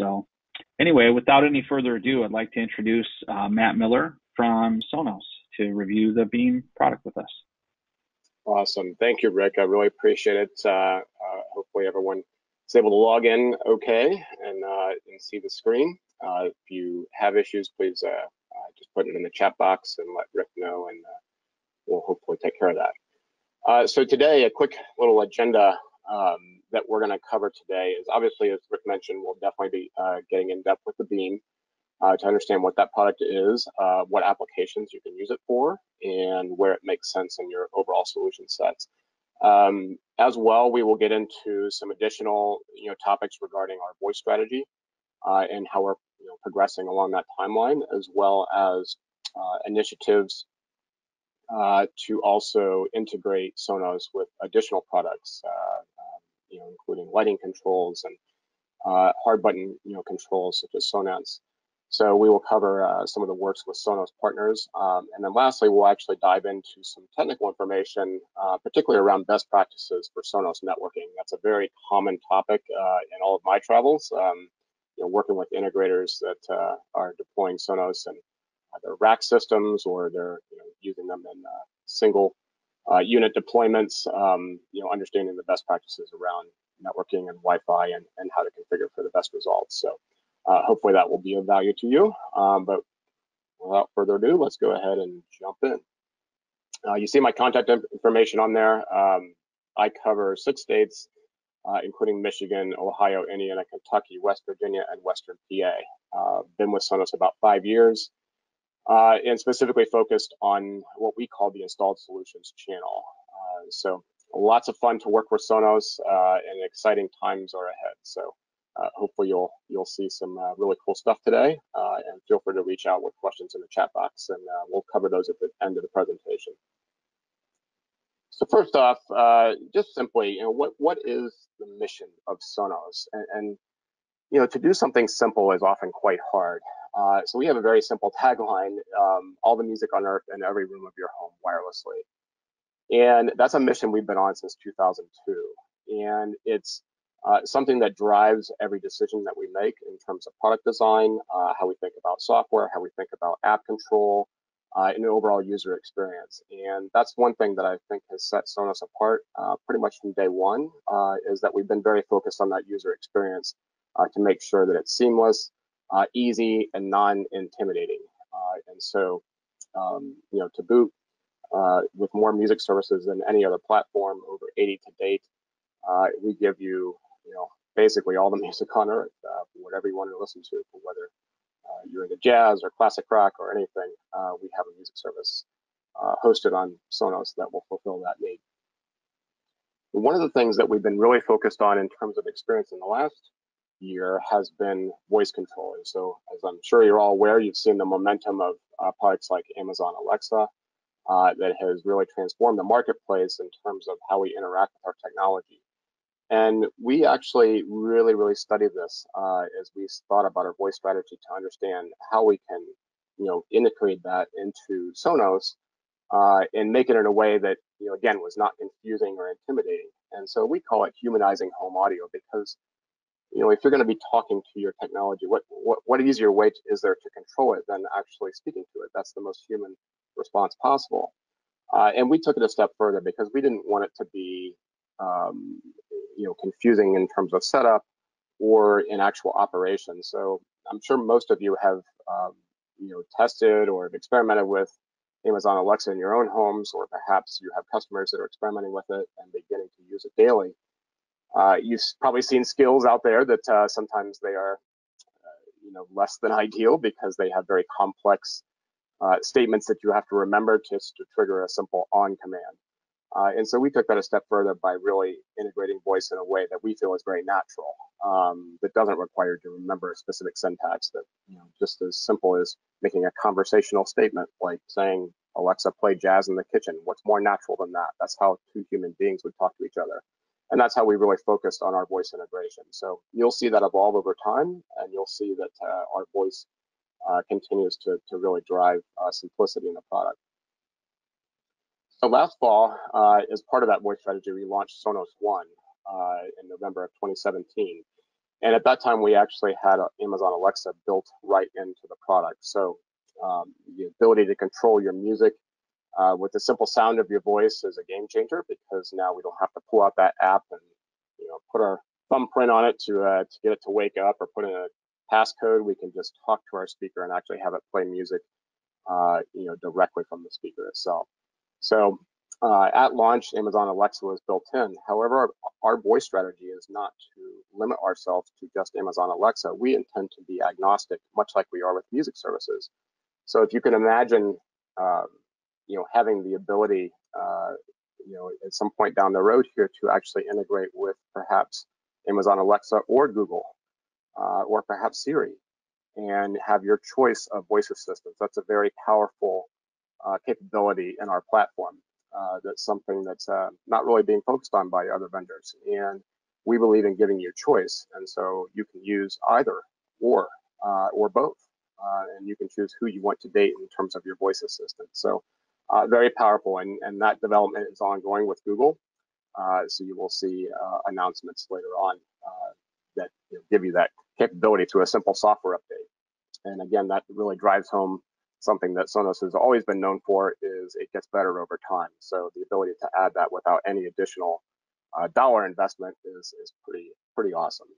So anyway, without any further ado, I'd like to introduce uh, Matt Miller from Sonos to review the Beam product with us. Awesome. Thank you, Rick. I really appreciate it. Uh, uh, hopefully everyone is able to log in okay and, uh, and see the screen. Uh, if you have issues, please just put it in the chat box and let Rick know, and we'll hopefully take care of that. so today, a quick little agenda um, that we're going to cover today is obviously, as Rick mentioned, we'll definitely be getting in depth with the Beam uh, to understand what that product is, uh, what applications you can use it for, and where it makes sense in your overall solution sets. Um, as well, we will get into some additional you know, topics regarding our voice strategy uh, and how we're you know, progressing along that timeline, as well as uh, initiatives uh, to also integrate Sonos with additional products, uh, you know, including lighting controls and hard button you know, controls such as Sonos. So we will cover uh, some of the works with Sonos partners. Um, and then lastly, we'll actually dive into some technical information, uh, particularly around best practices for Sonos networking. That's a very common topic uh, in all of my travels, um, you know, working with integrators that uh, are deploying Sonos and their rack systems or they're you know, using them in uh, single uh, unit deployments, um, you know, understanding the best practices around networking and Wi-Fi and, and how to configure for the best results. So uh, hopefully that will be of value to you. Um, but without further ado, let's go ahead and jump in. Uh, you see my contact information on there. Um, I cover six states, uh, including Michigan, Ohio, Indiana, Kentucky, West Virginia, and Western PA. Uh, been with Sonos about five years, uh, and specifically focused on what we call the installed solutions channel. Uh, so lots of fun to work with Sonos, and exciting times are ahead. So uh, hopefully you'll you'll see some uh, really cool stuff today uh, and feel free to reach out with questions in the chat box and uh, we'll cover those at the end of the presentation. So first off, uh, just simply, you know, what what is the mission of Sonos? And, and you know, to do something simple is often quite hard. Uh, so we have a very simple tagline, um, all the music on earth in every room of your home wirelessly. And that's a mission we've been on since 2002. And it's uh, something that drives every decision that we make in terms of product design, uh, how we think about software, how we think about app control, uh, and overall user experience. And that's one thing that I think has set Sonos apart uh, pretty much from day one, uh, is that we've been very focused on that user experience uh, to make sure that it's seamless, easy, and non-intimidating. and so, um, you know, to boot, with more music services than any other platform, over 80 to date, we give you you know, basically all the music on earth, uh, whatever you want to listen to, whether uh, you're into jazz or classic rock or anything, uh, we have a music service uh, hosted on Sonos that will fulfill that need. One of the things that we've been really focused on in terms of experience in the last year has been voice control. And so, as I'm sure you're all aware, you've seen the momentum of uh, products like Amazon Alexa uh, that has really transformed the marketplace in terms of how we interact with our technology. And we actually really, really studied this uh, as we thought about our voice strategy to understand how we can, you know, integrate that into Sonos uh, and make it in a way that, you know, again, was not confusing or intimidating. And so we call it humanizing home audio because, you know, if you're going to be talking to your technology, what what, what easier way is there to control it than actually speaking to it? That's the most human response possible. Uh, and we took it a step further because we didn't want it to be um, you know confusing in terms of setup or in actual operation. So I'm sure most of you have um, you know tested or have experimented with Amazon Alexa in your own homes, or perhaps you have customers that are experimenting with it and beginning to use it daily. Uh, you've probably seen skills out there that uh, sometimes they are uh, you know less than ideal because they have very complex uh, statements that you have to remember just to trigger a simple on command. Uh, and so we took that a step further by really integrating voice in a way that we feel is very natural, um, that doesn't require you to remember a specific syntax, that you know, just as simple as making a conversational statement like saying, Alexa, play jazz in the kitchen. What's more natural than that? That's how two human beings would talk to each other. And that's how we really focused on our voice integration. So you'll see that evolve over time, and you'll see that uh, our voice uh, continues to, to really drive uh, simplicity in the product. So last fall, uh, as part of that voice strategy, we launched Sonos One uh, in November of 2017. And at that time, we actually had Amazon Alexa built right into the product. So um, the ability to control your music uh, with the simple sound of your voice is a game changer because now we don't have to pull out that app and you know put our thumbprint on it to uh, to get it to wake up or put in a passcode. We can just talk to our speaker and actually have it play music, uh, you know, directly from the speaker itself. So uh, at launch, Amazon Alexa was built in. However, our, our, voice strategy is not to limit ourselves to just Amazon Alexa. We intend to be agnostic, much like we are with music services. So if you can imagine, uh, you know, having the ability, uh, you know, at some point down the road here to actually integrate with perhaps Amazon Alexa or Google, uh, or perhaps Siri, and have your choice of voice assistants. That's a very powerful uh, capability in our platform. Uh, that's something that's uh, not really being focused on by other vendors. And we believe in giving you choice. And so you can use either or uh, or both. Uh, and you can choose who you want to date in terms of your voice assistant. So uh, very powerful. And, and that development is ongoing with Google. Uh, so you will see announcements later on that you know, give you that capability through a simple software update. And again, that really drives home something that Sonos has always been known for is it gets better over time. So the ability to add that without any additional uh, dollar investment is, is pretty, pretty awesome.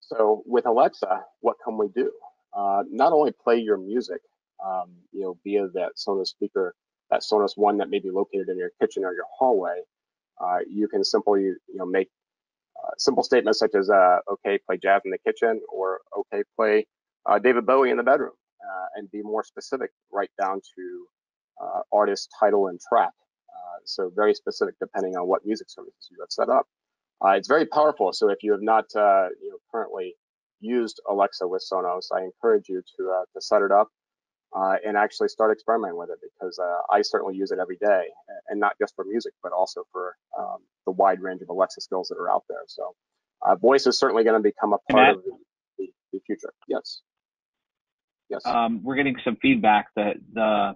So with Alexa, what can we do? Uh, not only play your music, um, you know, via that Sonos speaker, that Sonos One that may be located in your kitchen or your hallway, uh, you can simply, you know, make uh, simple statements such as, uh, okay, play jazz in the kitchen, or okay, play uh, David Bowie in the bedroom uh, and be more specific right down to uh, artist, title, and track. So very specific depending on what music services you have set up. It's very powerful. So if you have not you know, currently used Alexa with Sonos, I encourage you to, to set it up and actually start experimenting with it because I certainly use it every day and not just for music, but also for um, the wide range of Alexa skills that are out there. So voice is certainly going to become a part of the, the, the future. Yes. Yes. Um, we're getting some feedback that the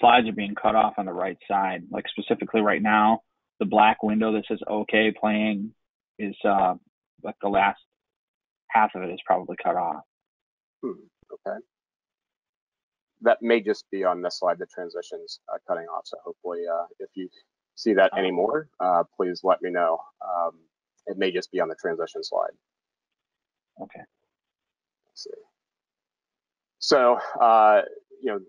slides are being cut off on the right side. Like specifically right now, the black window that says OK playing is uh, like the last half of it is probably cut off. Hmm, okay. That may just be on this slide, the transitions uh, cutting off. So hopefully, uh, if you see that uh-huh. anymore, uh, please let me know. Um, it may just be on the transition slide. Okay. Let's see. So, uh, you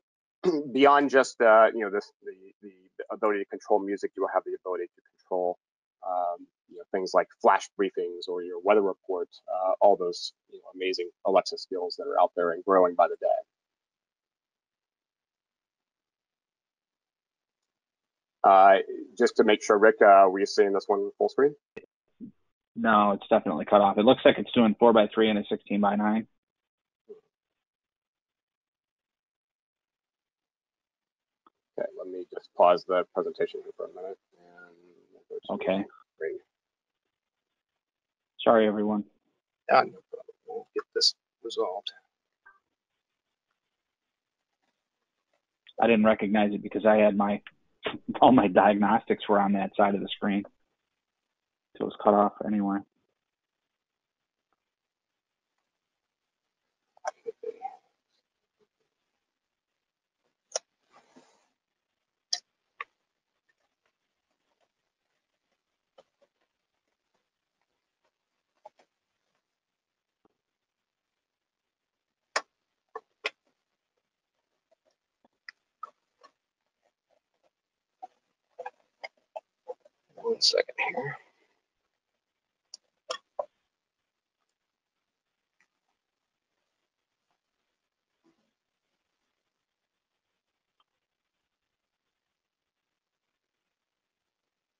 know, beyond just uh, you know this the, the ability to control music, you will have the ability to control um, you know things like flash briefings or your weather report, uh, all those you know, amazing Alexa skills that are out there and growing by the day. Uh, just to make sure, Rick, uh, were you seeing this one full screen? No, it's definitely cut off. It looks like it's doing four by three and a 16 by nine. Okay, let me just pause the presentation here for a minute. okay. Screen. Sorry, everyone. Yeah, no problem. We'll get this resolved. I didn't recognize it because I had my all my diagnostics were on that side of the screen. So it was cut off anyway. One second here.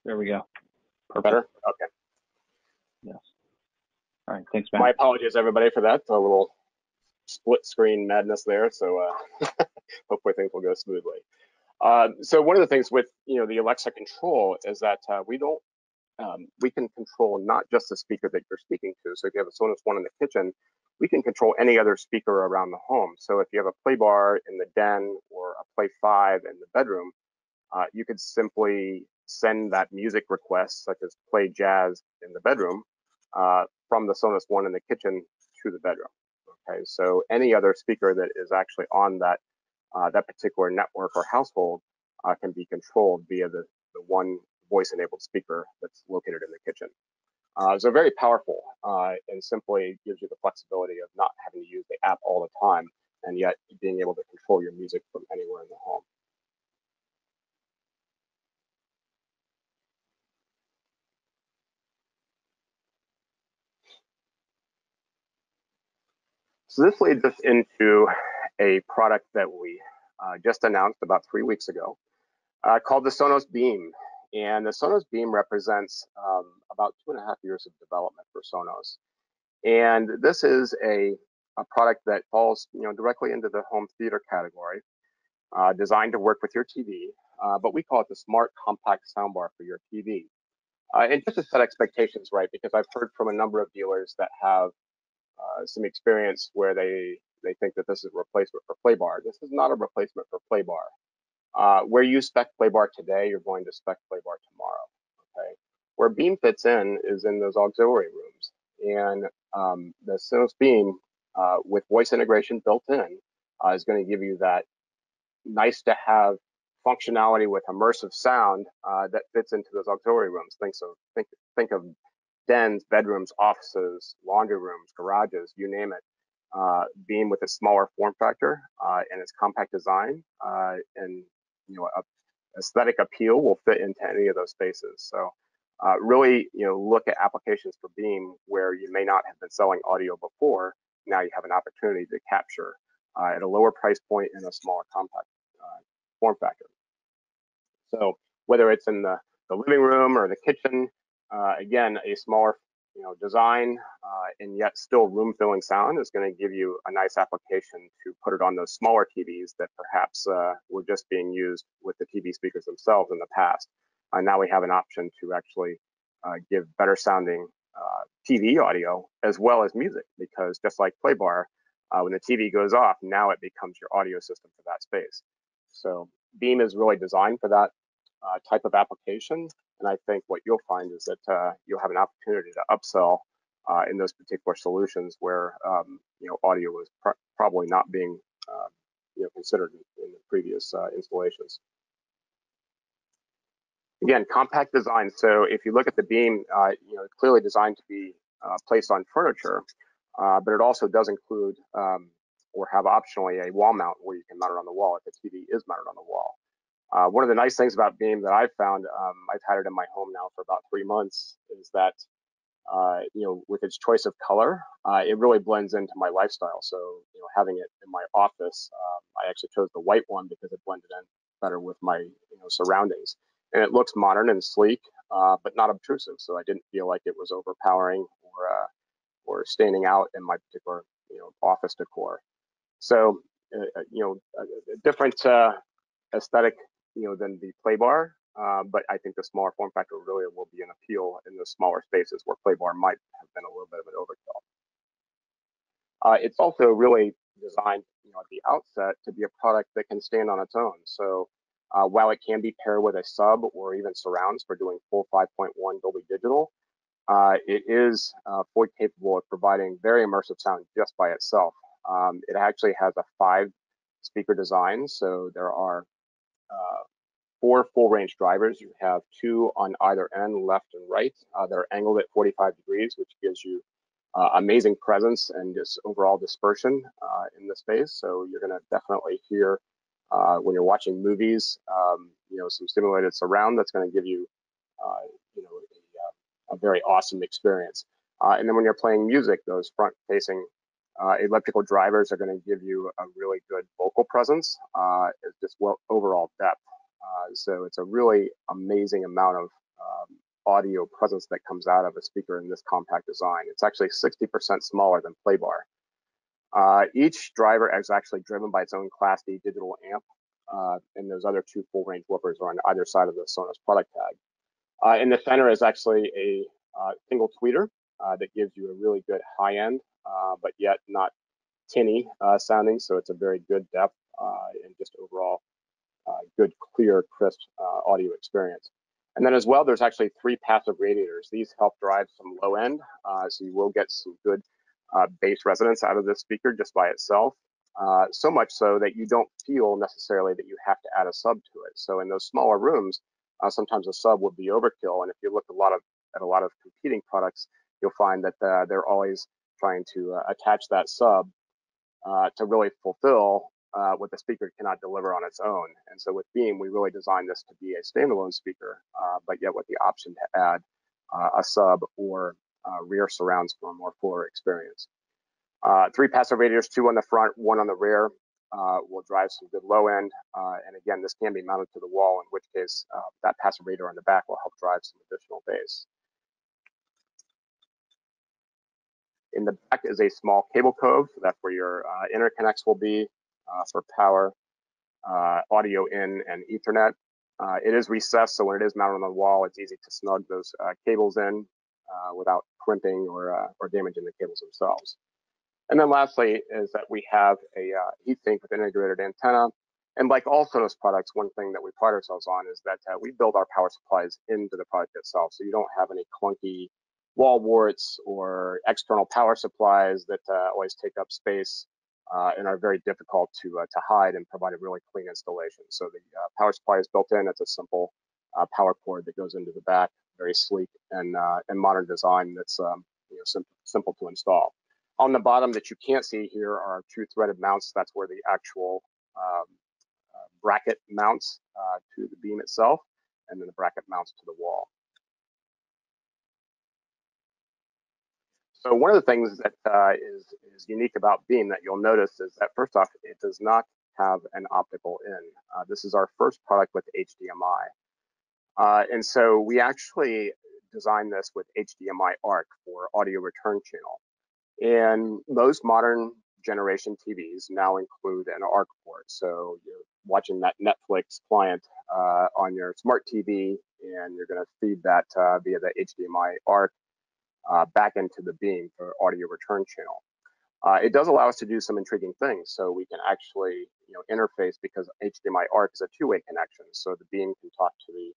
There we go. Perfect. Better? Okay. Yes. All right. Thanks, man. My apologies, everybody, for that. A little split screen madness there. So uh, hopefully things will go smoothly. Uh, so one of the things with you know the Alexa control is that uh, we don't um, we can control not just the speaker that you're speaking to. So if you have a Sonos One in the kitchen, we can control any other speaker around the home. So if you have a play bar in the den or a play five in the bedroom, uh, you could simply send that music request, such as play jazz in the bedroom, uh, from the Sonos One in the kitchen to the bedroom. Okay, so any other speaker that is actually on that that particular network or household uh, can be controlled via the, the one voice-enabled speaker that's located in the kitchen. Uh, so very powerful uh, and simply gives you the flexibility of not having to use the app all the time and yet being able to control your music from anywhere in the home. So this leads us into a product that we uh, just announced about three weeks ago uh, called the Sonos Beam. And the Sonos Beam represents um, about two and a half years of development for Sonos. And this is a, a product that falls you know, directly into the home theater category, uh, designed to work with your TV, uh, but we call it the smart compact soundbar for your TV. Uh, and just to set expectations right, because I've heard from a number of dealers that have uh, some experience where they they think that this is a replacement for Playbar. This is not a replacement for Playbar. Uh, where you spec Playbar today, you're going to spec Playbar tomorrow. Okay. Where Beam fits in is in those auxiliary rooms, and um, the Sonos Beam uh, with voice integration built in uh, is going to give you that nice to have functionality with immersive sound uh, that fits into those auxiliary rooms. Think so. Think think of dens, bedrooms, offices, laundry rooms, garages, you name it. Uh, being with a smaller form factor uh, and its compact design uh, and you know a, aesthetic appeal will fit into any of those spaces. So uh, really, you know, look at applications for Beam where you may not have been selling audio before. Now you have an opportunity to capture uh, at a lower price point in a smaller compact uh, form factor. So whether it's in the, the living room or the kitchen, again, a smaller you know, design uh, and yet still room filling sound is going to give you a nice application to put it on those smaller TVs that perhaps uh, were just being used with the TV speakers themselves in the past. And now we have an option to actually uh, give better sounding uh, TV audio as well as music because just like Playbar, uh, when the TV goes off, now it becomes your audio system for that space. So Beam is really designed for that uh, type of application. And I think what you'll find is that uh, you'll have an opportunity to upsell uh, in those particular solutions where um, you know audio was pr probably not being uh, you know considered in, in the previous uh, installations. Again, compact design. So if you look at the beam, uh, you know, clearly designed to be placed on furniture, but it also does include um, or have optionally a wall mount where you can mount it on the wall if the TV is mounted on the wall. Uh, one of the nice things about Beam that I've found, um, I've had it in my home now for about three months, is that uh, you know, with its choice of color, uh, it really blends into my lifestyle. So, you know, having it in my office, um, I actually chose the white one because it blended in better with my you know surroundings, and it looks modern and sleek, uh, but not obtrusive. So I didn't feel like it was overpowering or uh, or standing out in my particular you know office decor. So, uh, you know, different aesthetic you know, than the Playbar. Uh, but I think the smaller form factor really will be an appeal in the smaller spaces where Playbar might have been a little bit of an overkill. Uh, it's also really designed, you know, at the outset to be a product that can stand on its own. So uh, while it can be paired with a sub or even surrounds for doing full 5.1 Dolby Digital, uh, it is uh, fully capable of providing very immersive sound just by itself. Um, it actually has a five speaker design, so there are four full range drivers. You have two on either end, left and right, uh, that are angled at 45 degrees, which gives you uh, amazing presence and just overall dispersion uh, in the space. So you're going to definitely hear uh, when you're watching movies, um, you know, some stimulated surround that's going to give you, uh, you know, a, a, very awesome experience. and then when you're playing music, those front-facing uh, elliptical drivers are going to give you a really good vocal presence, uh, just well, overall depth. Uh, so it's a really amazing amount of um, audio presence that comes out of a speaker in this compact design. It's actually 60% smaller than Playbar. Uh, each driver is actually driven by its own Class D digital amp, uh, and those other two full range woofers are on either side of the Sonos product tag. Uh, in the center is actually a single tweeter that gives you a really good high end uh, but yet not tinny uh, sounding. So it's a very good depth uh, and just overall good, clear, crisp audio experience. And then as well, there's actually three passive radiators. These help drive some low end, uh, so you will get some good uh, bass resonance out of this speaker just by itself. Uh, so much so that you don't feel necessarily that you have to add a sub to it. So in those smaller rooms, uh, sometimes a sub would be overkill. And if you look a lot of at a lot of competing products, you'll find that uh, they're always trying to uh, attach that sub to really fulfill uh, what the speaker cannot deliver on its own. And so with Beam, we really designed this to be a standalone speaker, uh, but yet with the option to add uh, a sub or uh, rear surrounds for a more fuller experience. Uh, three passive radiators, two on the front, one on the rear, uh, will drive some good low end. and again, this can be mounted to the wall, in which case that passive radiator on the back will help drive some additional bass. In the back is a small cable cove. So that's where your interconnects will be uh, for power, uh, audio in, and Ethernet. Uh, it is recessed, so when it is mounted on the wall, it's easy to snug those cables in without crimping or, or damaging the cables themselves. And then lastly is that we have a uh, heatsink with integrated antenna. And like all Sonos products, one thing that we pride ourselves on is that uh, we build our power supplies into the product itself. So you don't have any clunky wall warts or external power supplies that uh, always take up space uh, and are very difficult to, uh, to hide and provide a really clean installation. So the uh, power supply is built in. It's a simple uh, power cord that goes into the back, very sleek and, and modern design that's um, you know, sim simple to install. On the bottom that you can't see here are two threaded mounts. That's where the actual um, bracket mounts to the beam itself, and then the bracket mounts to the wall. So one of the things that uh, is is unique about Beam that you'll notice is that first off, it does not have an optical in. Uh, this is our first product with HDMI. Uh, and so we actually designed this with HDMI ARC for audio return channel. And most modern generation TVs now include an ARC port. So you're watching that Netflix client uh, on your smart TV and you're going to feed that uh, via the HDMI ARC uh, back into the beam for audio return channel. Uh, it does allow us to do some intriguing things. So we can actually, you know, interface because HDMI ARC is a two-way connection. So the beam can talk to the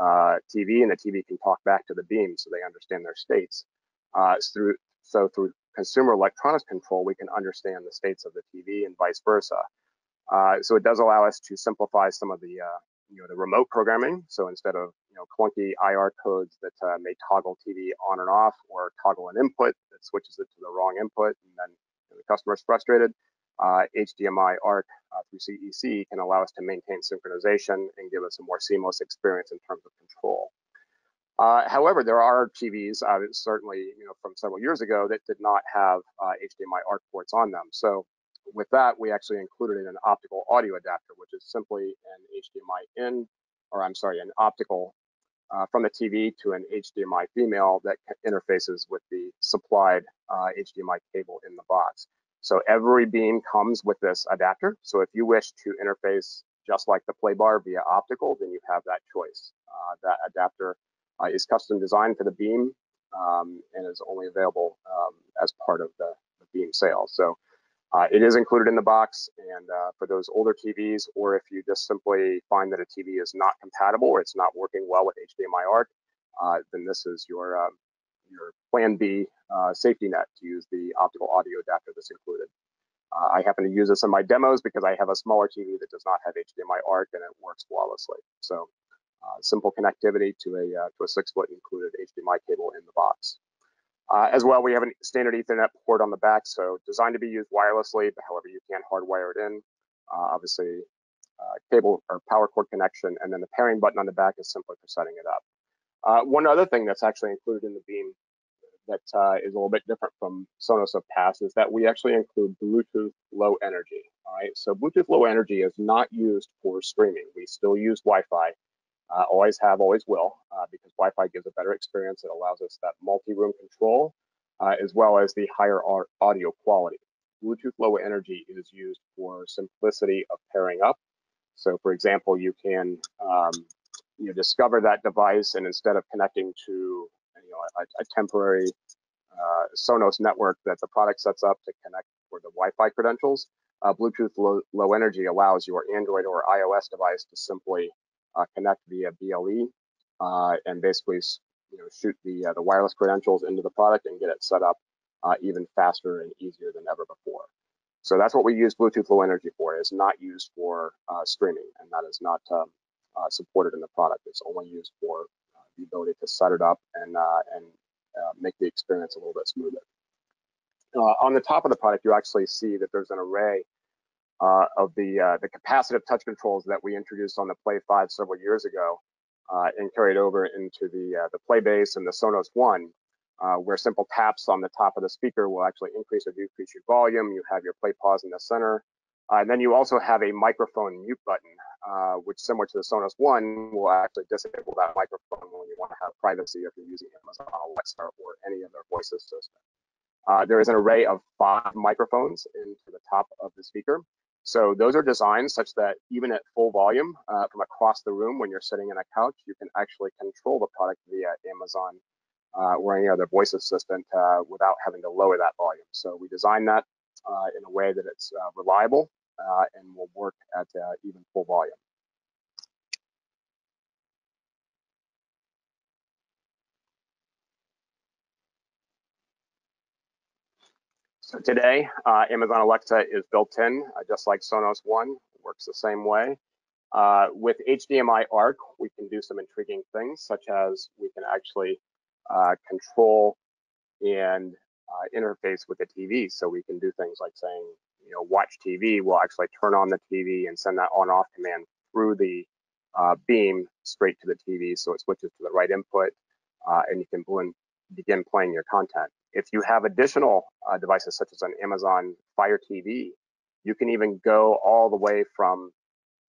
uh, TV and the TV can talk back to the beam so they understand their states. Uh, through, so through consumer electronics control, we can understand the states of the TV and vice versa. Uh, so it does allow us to simplify some of the uh, you know the remote programming. So instead of you know clunky IR codes that uh, may toggle TV on and off or toggle an input that switches it to the wrong input and then you know, the customer is frustrated, uh, HDMI ARC uh, through CEC can allow us to maintain synchronization and give us a more seamless experience in terms of control. Uh, however, there are TVs, uh, certainly you know from several years ago, that did not have HDMI uh, ARC ports on them. So with that, we actually included an optical audio adapter, which is simply an HDMI in, or I'm sorry, an optical uh, from the TV to an HDMI female that interfaces with the supplied uh, HDMI cable in the box. So every beam comes with this adapter. So if you wish to interface just like the playbar via optical, then you have that choice. Uh, that adapter uh, is custom designed for the beam um, and is only available um, as part of the, the beam sale. So uh, it is included in the box, and uh, for those older TVs, or if you just simply find that a TV is not compatible or it's not working well with HDMI ARC, uh, then this is your um, your Plan B uh, safety net to use the optical audio adapter that's included. Uh, I happen to use this in my demos because I have a smaller TV that does not have HDMI ARC and it works flawlessly. So uh, simple connectivity to a to a six foot included HDMI cable in the box. Uh, as well, we have a standard Ethernet port on the back, so designed to be used wirelessly, but however, you can hardwire it in. Uh, obviously, uh, cable or power cord connection, and then the pairing button on the back is simply for setting it up. Uh, one other thing that's actually included in the Beam that uh, is a little bit different from Sonos of past is that we actually include Bluetooth low energy. All right, so Bluetooth low energy is not used for streaming. We still use Wi-Fi, uh, always have, always will, uh, because Wi-Fi gives a better experience. It allows us that multi-room control, uh, as well as the higher audio quality. Bluetooth Low Energy is used for simplicity of pairing up. So, for example, you can um, you know, discover that device, and instead of connecting to you know a, a temporary uh, Sonos network that the product sets up to connect for the Wi-Fi credentials, uh, Bluetooth low, low, energy allows your Android or iOS device to simply connect via BLE uh, and basically you know shoot the uh, the wireless credentials into the product and get it set up uh, even faster and easier than ever before. So that's what we use Bluetooth Low Energy for. It's not used for uh, streaming, and that is not um, uh, supported in the product. It's only used for uh, the ability to set it up and and make the experience a little bit smoother. on the top of the product, you actually see that there's an array uh, of the uh, the capacitive touch controls that we introduced on the Play 5 several years ago uh, and carried over into the uh, the Playbase and the Sonos One, uh, where simple taps on the top of the speaker will actually increase or decrease your volume. You have your play pause in the center, uh, and then you also have a microphone mute button, which similar to the Sonos One will actually disable that microphone when you want to have privacy if you're using Amazon Alexa or any other voice assistant. There is an array of five microphones into the top of the speaker. So those are designed such that even at full volume uh, from across the room when you're sitting in a couch, you can actually control the product via Amazon uh, or any other voice assistant uh, without having to lower that volume. So we designed that uh, in a way that it's uh, reliable uh, and will work at even full volume. So today, uh, Amazon Alexa is built in, uh, just like Sonos One, works the same way. Uh, with HDMI ARC, we can do some intriguing things, such as we can actually uh, control and uh, interface with the TV. So we can do things like saying, you know, watch TV. We'll actually turn on the TV and send that on-off command through the uh, beam straight to the TV, so it switches to the right input, and you can begin playing your content. If you have additional uh, devices such as an Amazon Fire TV, you can even go all the way from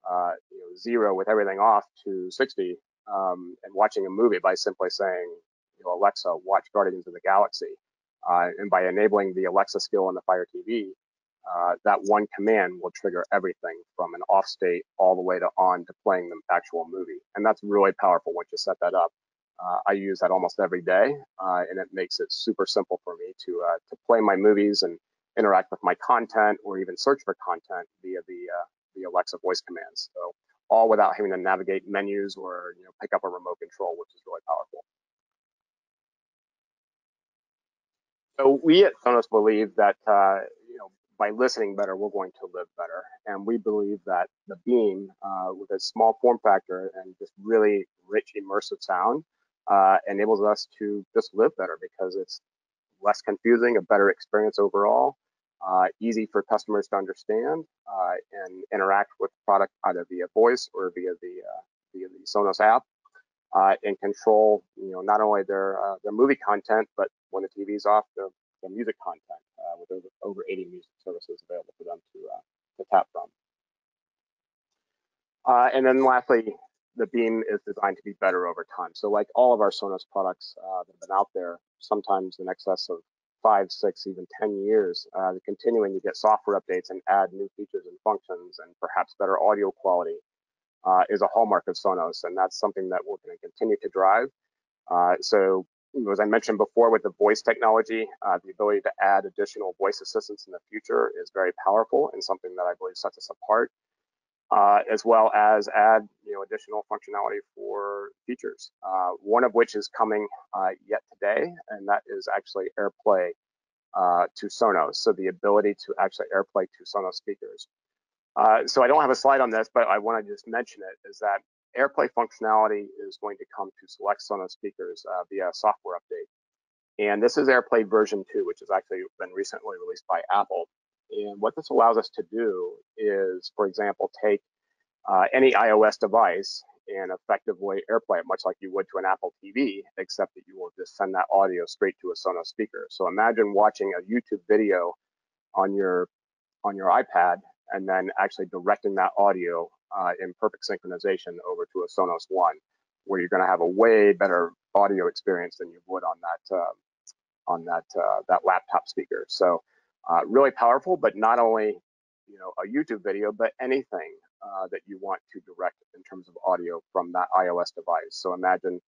uh, you know, zero with everything off to 60 um, and watching a movie by simply saying, you know, Alexa, watch Guardians of the Galaxy. Uh, and by enabling the Alexa skill on the Fire TV, uh, that one command will trigger everything from an off state all the way to on to playing the actual movie. And that's really powerful once you set that up. Uh, I use that almost every day, uh, and it makes it super simple for me to uh, to play my movies and interact with my content, or even search for content via the uh, the Alexa voice commands. So all without having to navigate menus or you know pick up a remote control, which is really powerful. So we at Sonos believe that uh, you know by listening better, we're going to live better. And we believe that the Beam, uh, with its small form factor and just really rich immersive sound, uh, enables us to just live better because it's less confusing, a better experience overall, uh, easy for customers to understand uh, and interact with the product either via voice or via the uh, via the Sonos app, uh, and control you know not only their uh, their movie content but when the TV's off, the, the music content with over, over 80 music services available for them to to tap from. and then lastly, the beam is designed to be better over time. So like all of our Sonos products uh, that have been out there, sometimes in excess of five, six, even 10 years, uh, continuing to get software updates and add new features and functions and perhaps better audio quality uh, is a hallmark of Sonos. And that's something that we're going to continue to drive. Uh, so as I mentioned before with the voice technology, uh, the ability to add additional voice assistants in the future is very powerful and something that I believe sets us apart uh, as well as add you know additional functionality for features. Uh, one of which is coming uh, yet today, and that is actually AirPlay uh, to Sonos. So the ability to actually AirPlay to Sonos speakers. Uh, so I don't have a slide on this, but I want to just mention it is that AirPlay functionality is going to come to select Sonos speakers uh, via software update. And this is AirPlay version 2, which has actually been recently released by Apple. And what this allows us to do is, for example, take uh, any iOS device and effectively AirPlay it, much like you would to an Apple TV, except that you will just send that audio straight to a Sonos speaker. So imagine watching a YouTube video on your on your iPad and then actually directing that audio uh, in perfect synchronization over to a Sonos One, where you're going to have a way better audio experience than you would on that uh, on that uh, that laptop speaker. So uh, really powerful, but not only you know a YouTube video, but anything uh, that you want to direct in terms of audio from that iOS device. So imagine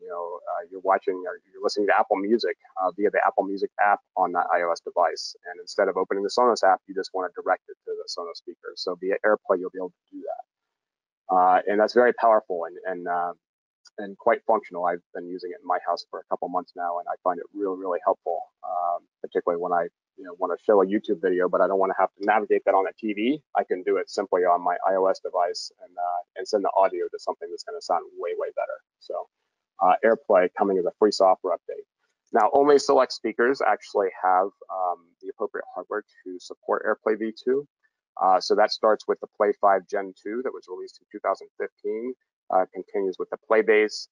you know uh, you're watching or you're listening to Apple Music uh, via the Apple Music app on that iOS device, and instead of opening the Sonos app, you just want to direct it to the Sonos speaker. So via AirPlay, you'll be able to do that, uh, and that's very powerful and and and quite functional. I've been using it in my house for a couple months now, and I find it really, really helpful, um, particularly when I you know want to show a YouTube video, but I don't want to have to navigate that on a TV. I can do it simply on my iOS device and uh, and send the audio to something that's going to sound way, way better. So uh, AirPlay coming as a free software update. Now, only select speakers actually have um, the appropriate hardware to support AirPlay V2. Uh, so that starts with the Play 5 Gen 2 that was released in 2015, uh, continues with the Playbase,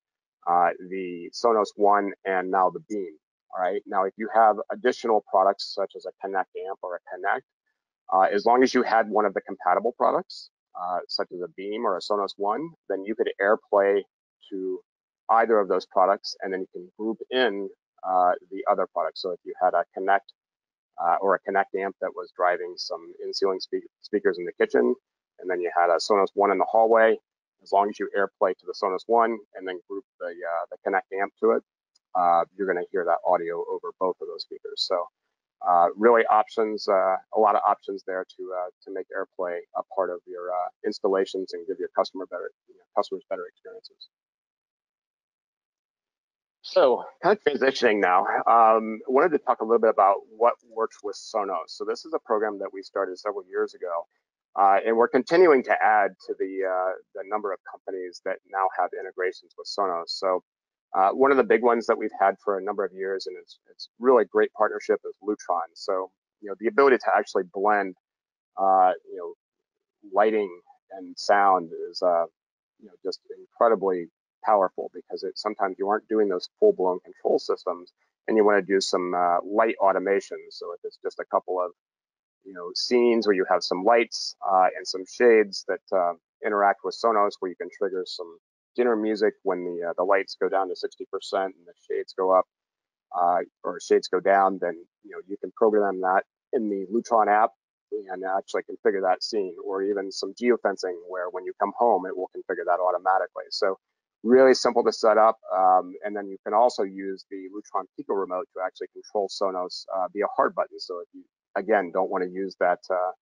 uh, the Sonos One, and now the Beam. All right. Now, if you have additional products such as a Connect amp or a Connect, uh, as long as you had one of the compatible products, uh, such as a Beam or a Sonos One, then you could AirPlay to either of those products, and then you can group in uh, the other products. So if you had a Connect uh, or a Connect amp that was driving some in-ceiling spe speakers in the kitchen, and then you had a Sonos One in the hallway. As long as you AirPlay to the Sonos One and then group the uh, the Connect amp to it, uh, you're going to hear that audio over both of those speakers. So uh, really options, uh, a lot of options there to uh, to make AirPlay a part of your uh, installations and give your customer better you know, customers better experiences. So kind of transitioning now, um, wanted to talk a little bit about what works with Sonos. So this is a program that we started several years ago, uh, and we're continuing to add to the uh, the number of companies that now have integrations with Sonos. So uh, one of the big ones that we've had for a number of years, and it's it's really great partnership is Lutron. So you know the ability to actually blend, uh, you know, lighting and sound is uh, you know just incredibly powerful because it sometimes you aren't doing those full blown control systems and you want to do some uh, light automation. So if it's just a couple of you know scenes where you have some lights uh, and some shades that uh, interact with Sonos, where you can trigger some dinner music when the uh, the lights go down to 60% and the shades go up uh, or shades go down, then you know you can program that in the Lutron app and actually configure that scene, or even some geofencing where when you come home it will configure that automatically. So really simple to set up. Um, and then you can also use the Lutron Pico remote to actually control Sonos uh, via hard button. So if you, again, don't want to use that uh,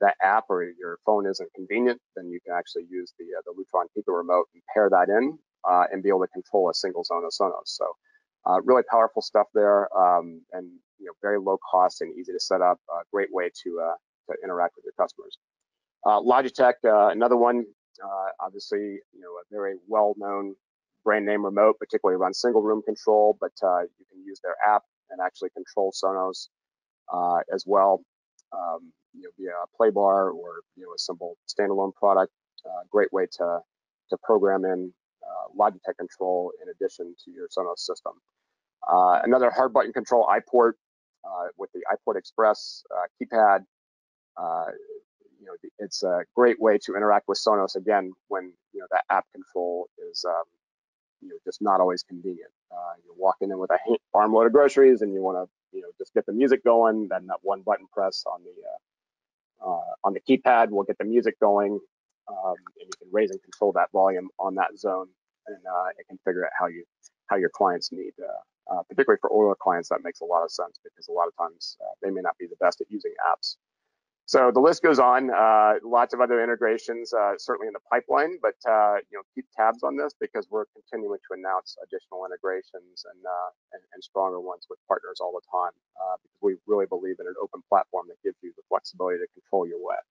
that app or your phone isn't convenient, then you can actually use the, uh, the Lutron Pico remote and pair that in uh, and be able to control a single zone of Sonos. So uh, really powerful stuff there um, and you know very low cost and easy to set up. A great way to, uh, to interact with your customers. Logitech, another one uh, obviously, you know, a very well-known brand name remote, particularly around single room control, but uh, you can use their app and actually control Sonos uh, as well, um, you know, via a play bar or you know a simple standalone product. Uh, great way to to program in uh, Logitech control in addition to your Sonos system. Uh, another hard button control iPort with the iPort Express keypad you know, it's a great way to interact with Sonos again when you know that app control is um, you know just not always convenient. Uh, you're walking in with a armload of groceries and you want to you know just get the music going. Then that one button press on the uh, uh, on the keypad will get the music going, um, and you can raise and control that volume on that zone, and uh, it can figure out how you how your clients need. Uh, uh, particularly for older clients, that makes a lot of sense because a lot of times they may not be the best at using apps. So the list goes on. Uh, lots of other integrations, uh, certainly in the pipeline, but uh, you know keep tabs on this because we're continuing to announce additional integrations and uh, and, and, stronger ones with partners all the time uh, because we really believe in an open platform that gives you the flexibility to control your web.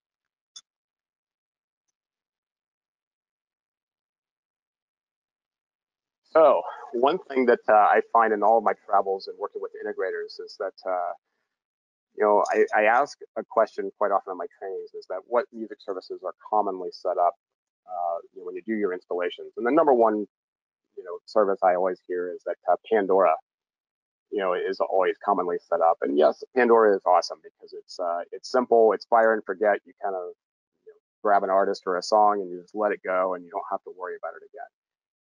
So one thing that uh, I find in all of my travels and working with integrators is that you know, I, I ask a question quite often in my trainings is that what music services are commonly set up uh, you know, when you do your installations? And the number one, you know, service I always hear is that uh, Pandora, you know, is always commonly set up. And yes, Pandora is awesome because it's uh, it's simple, it's fire and forget. You kind of you know, grab an artist or a song and you just let it go, and you don't have to worry about it again.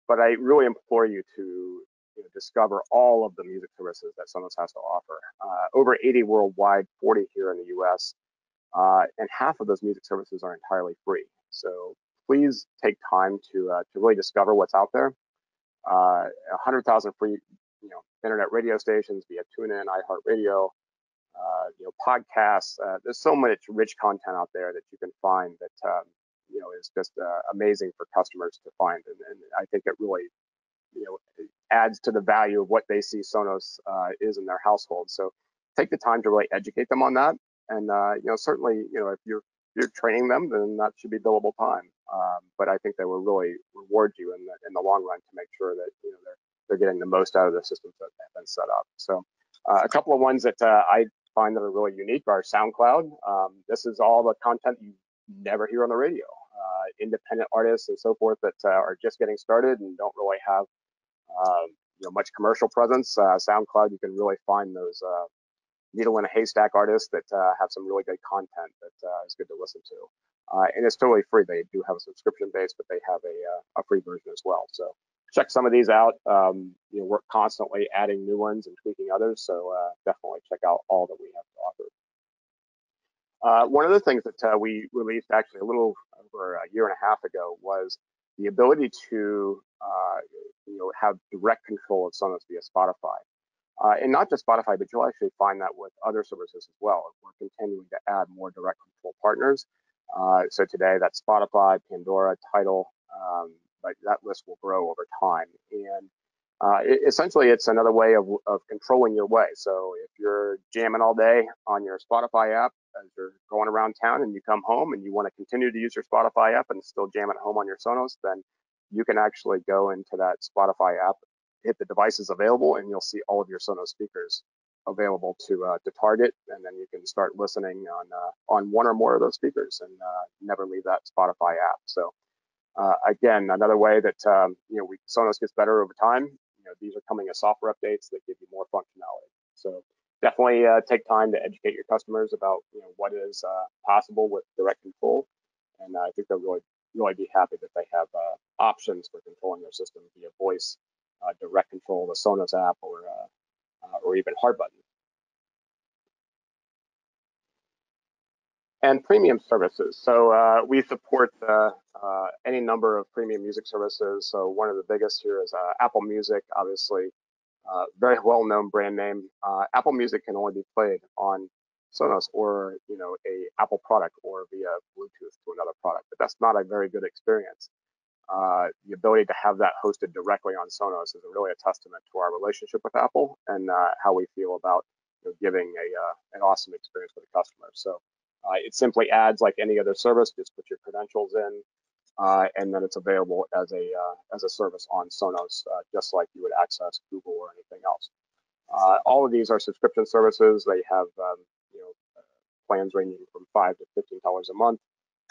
But I really implore you to you know, discover all of the music services that Sonos has to offer. Uh, over 80 worldwide, 40 here in the US, uh, and half of those music services are entirely free. So please take time to, uh, to really discover what's out there. 100,000 uh, free you know, internet radio stations via TuneIn, iHeartRadio, uh, you know, podcasts. Uh, there's so much rich content out there that you can find that um, you know is just amazing for customers to find, and, and, I think it really you know adds to the value of what they see Sonos uh, is in their household. So take the time to really educate them on that. And uh, you know, certainly, you know, if you're you're training them, then that should be billable time. Um, but I think that will really reward you in the in the long run to make sure that you know they're they're getting the most out of the systems that have been set up. So uh, a couple of ones that uh, I find that are really unique are SoundCloud. Um, this is all the content you never hear on the radio. Uh, independent artists and so forth that uh, are just getting started and don't really have um, you know much commercial presence. Uh, SoundCloud, you can really find those uh, needle in a haystack artists that have some really good content that is good to listen to. and it's totally free. They do have a subscription base, but they have a, a free version as well. So check some of these out. Um, you know, we're constantly adding new ones and tweaking others, so uh, definitely check out all that we have to offer. Uh, one of the things that uh, we released actually a little over a year and a half ago was the ability to uh, you know have direct control of Sonos via Spotify. Uh, and not just Spotify, but you'll actually find that with other services as well. We're continuing to add more direct control partners. Uh, so today that's Spotify, Pandora, Tidal, um, but that list will grow over time. And uh, it, essentially, it's another way of, of controlling your way. So if you're jamming all day on your Spotify app as you're going around town and you come home and you want to continue to use your Spotify app and still jam at home on your Sonos, then you can actually go into that Spotify app, hit the devices available, and you'll see all of your Sonos speakers available to uh, to target, and then you can start listening on uh, on one or more of those speakers and uh, never leave that Spotify app. So uh, again, another way that um, you know we, Sonos gets better over time. You know, these are coming as software updates that give you more functionality. So definitely uh, take time to educate your customers about you know what is uh, possible with direct control, and I think they'll really really be happy that they have uh, options for controlling their system via voice, uh, direct control, the Sonos app, or uh, or even hard button. and premium services. So uh, we support uh, uh, any number of premium music services. So one of the biggest here is uh, Apple Music, obviously, uh, very well-known brand name. Uh, Apple Music can only be played on Sonos or you know a Apple product or via Bluetooth to another product, but that's not a very good experience. the ability to have that hosted directly on Sonos is really a testament to our relationship with Apple and how we feel about you know, giving a an awesome experience for the customer. So uh, it simply adds like any other service, just put your credentials in, uh, and then it's available as a uh, as a service on Sonos, uh, just like you would access Google or anything else. Uh, all of these are subscription services. They have um, plans ranging from five to fifteen dollars a month,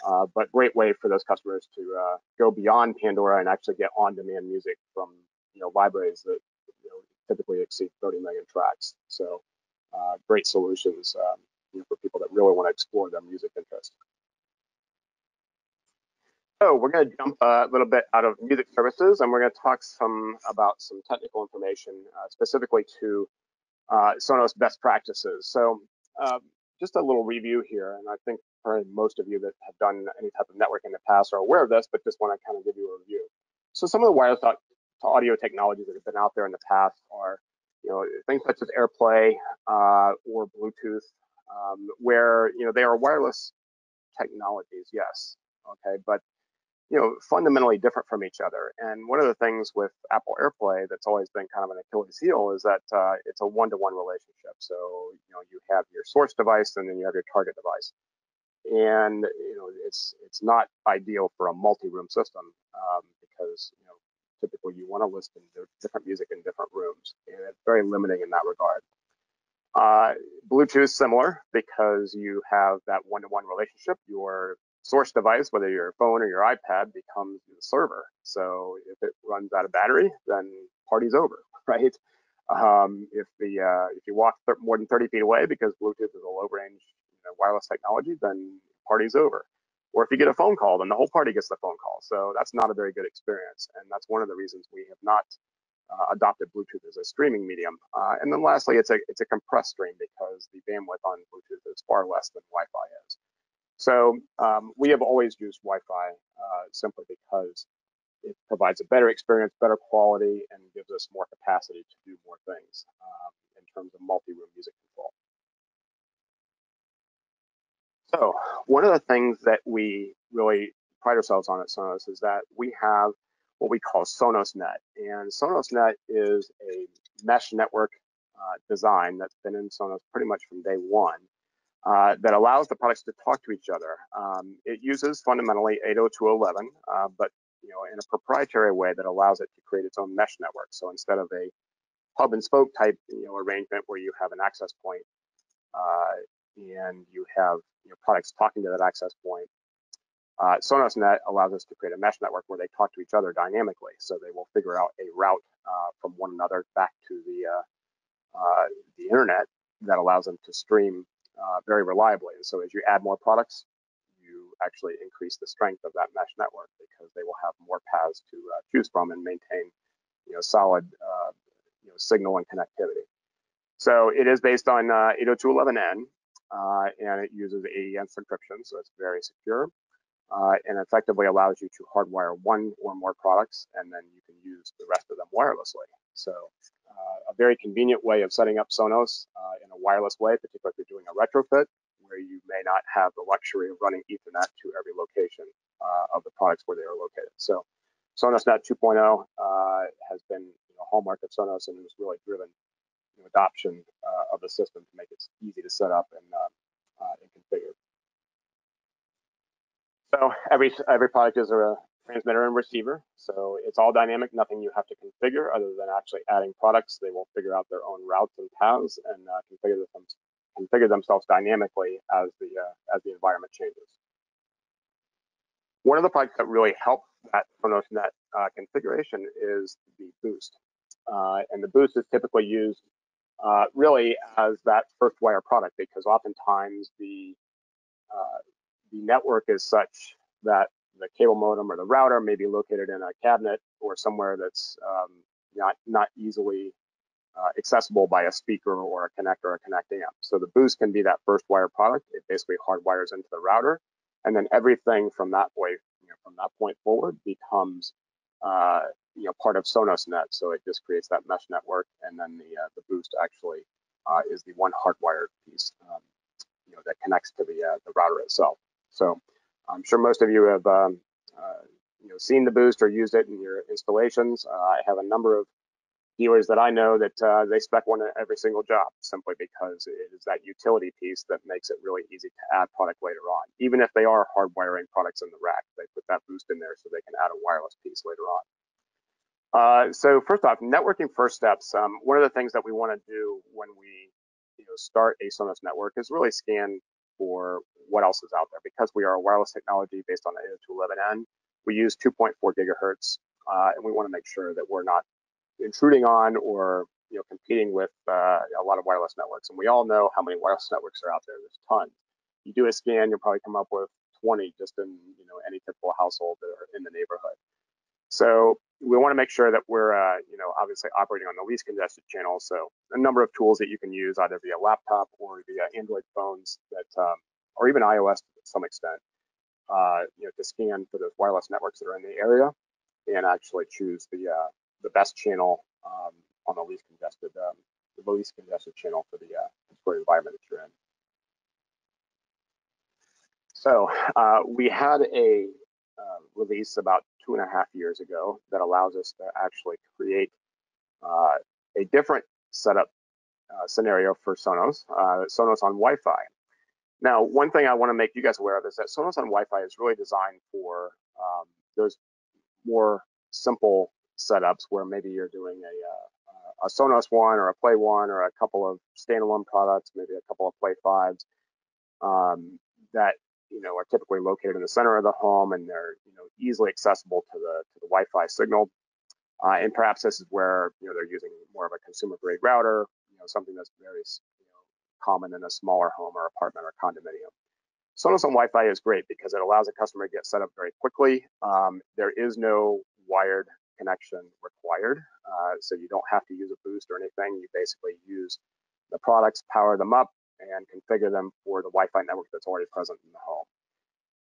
uh, but great way for those customers to go beyond Pandora and actually get on-demand music from you know libraries that you know, typically exceed 30 million tracks. So great solutions. Um, you know, for people that really want to explore their music interest. So we're going to jump a little bit out of music services and we're going to talk some about some technical information uh, specifically to uh, Sonos best practices. So um, just a little review here, and I think probably most of you that have done any type of network in the past are aware of this, but just want to kind of give you a review. So some of the wireless audio technologies that have been out there in the past are, you know, things such as AirPlay uh, or Bluetooth um, where you know they are wireless technologies, yes, okay, but you know fundamentally different from each other. And one of the things with Apple AirPlay that's always been kind of an Achilles heel is that uh, it's a one-to-one relationship. So you know you have your source device and then you have your target device, and you know it's it's not ideal for a multi-room system um, because you know typically you want to listen to different music in different rooms, and it's very limiting in that regard. Uh, Bluetooth similar because you have that one-to-one relationship. Your source device, whether your phone or your iPad, becomes the server. So if it runs out of battery, then party's over, right? Um, if the uh, if you walk more than 30 feet away because Bluetooth is a low-range you know, wireless technology, then party's over. Or if you get a phone call, then the whole party gets the phone call. So that's not a very good experience, and that's one of the reasons we have not uh, adopted Bluetooth as a streaming medium. Uh, and then lastly, it's a it's a compressed stream because the bandwidth on Bluetooth is far less than Wi-Fi is. So um, we have always used Wi-Fi uh, simply because it provides a better experience, better quality, and gives us more capacity to do more things um, in terms of multi-room music control. So one of the things that we really pride ourselves on at Sonos is that we have what we call SonosNet. And SonosNet is a mesh network uh, design that's been in Sonos pretty much from day one uh, that allows the products to talk to each other. Um, it uses fundamentally 802.11, uh, but you know, in a proprietary way that allows it to create its own mesh network. So instead of a hub and spoke type you know, arrangement where you have an access point, uh, and you have products talking to that access point, uh, SonosNet allows us to create a mesh network where they talk to each other dynamically. So they will figure out a route uh, from one another back to the uh, uh the internet that allows them to stream uh, very reliably. And so as you add more products, you actually increase the strength of that mesh network because they will have more paths to uh, choose from and maintain you know solid you know signal and connectivity. So it is based on 802.11n. and it uses AES encryption, so it's very secure uh, and effectively allows you to hardwire one or more products, and then you can use the rest of them wirelessly. So uh, a very convenient way of setting up Sonos uh, in a wireless way, particularly if you're doing a retrofit, where you may not have the luxury of running Ethernet to every location uh, of the products where they are located. So SonosNet 2.0 uh, has been you know, hallmark of Sonos and has really driven you know, adoption uh, of the system to make it easy to set up and, and configure. So every every product is a transmitter and receiver. So it's all dynamic, nothing you have to configure other than actually adding products. They will figure out their own routes and paths and uh, configure them configure themselves dynamically as the uh, as the environment changes. One of the products that really help that SonosNet uh, configuration is the Boost, uh, and the Boost is typically used uh, really as that first wire product because oftentimes the uh, the network is such that the cable modem or the router may be located in a cabinet or somewhere that's um, not not easily uh, accessible by a speaker or a connector or a connect amp. So the boost can be that first wire product. It basically hardwires into the router, and then everything from that point you know, from that point forward becomes uh, you know part of SonosNet. So it just creates that mesh network, and then the uh, the boost actually uh, is the one hardwired piece um, you know that connects to the uh, the router itself. So I'm sure most of you have um, uh, you know seen the boost or used it in your installations. Uh, I have a number of dealers that I know that uh, they spec one at every single job simply because it is that utility piece that makes it really easy to add product later on. Even if they are hardwiring products in the rack, they put that boost in there so they can add a wireless piece later on. Uh, so first off, networking first steps. Um, one of the things that we want to do when we you know, start a Sonos network is really scan for what else is out there. Because we are a wireless technology based on the 802.11n, we use 2.4 gigahertz, uh, and we want to make sure that we're not intruding on or you know competing with uh, a lot of wireless networks. And we all know how many wireless networks are out there. There's tons. You do a scan, you'll probably come up with 20 just in you know any typical household that are in the neighborhood. So we want to make sure that we're, uh, you know, obviously operating on the least congested channel. So a number of tools that you can use either via laptop or via Android phones that, um, or even iOS to some extent, uh, you know, to scan for those wireless networks that are in the area and actually choose the uh, the best channel um, on the least congested, um, the least congested channel for the uh, for environment that you're in. So uh, we had a uh, release about two and a half years ago that allows us to actually create uh, a different setup uh, scenario for Sonos, uh, Sonos on Wi-Fi. Now, one thing I want to make you guys aware of is that Sonos on Wi-Fi is really designed for um, those more simple setups where maybe you're doing a, uh, a Sonos one or a Play one or a couple of standalone products, maybe a couple of Play fives um, that you know are typically located in the center of the home and they're you know easily accessible to the to the Wi-Fi signal. Uh, and perhaps this is where you know they're using more of a consumer grade router, you know something that's very you know common in a smaller home or apartment or condominium. Sonos on Wi-Fi is great because it allows a customer to get set up very quickly. Um, there is no wired connection required, uh, so you don't have to use a boost or anything. You basically use the products, power them up, and configure them for the Wi-Fi network that's already present in the home.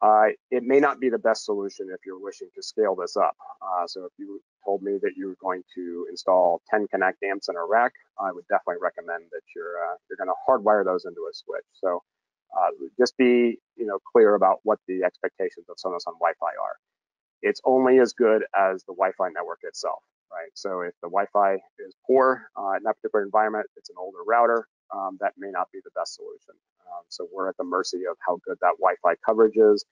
Uh, it may not be the best solution if you're wishing to scale this up. Uh, so if you told me that you were going to install 10 Connect amps in a rack, I would definitely recommend that you're uh, you're going to hardwire those into a switch. So uh, just be you know clear about what the expectations of Sonos on Wi-Fi are. it's only as good as the Wi-Fi network itself, right? So if the Wi-Fi is poor uh, in that particular environment, it's an older router, um, that may not be the best solution. Um, so we're at the mercy of how good that Wi-Fi coverage is.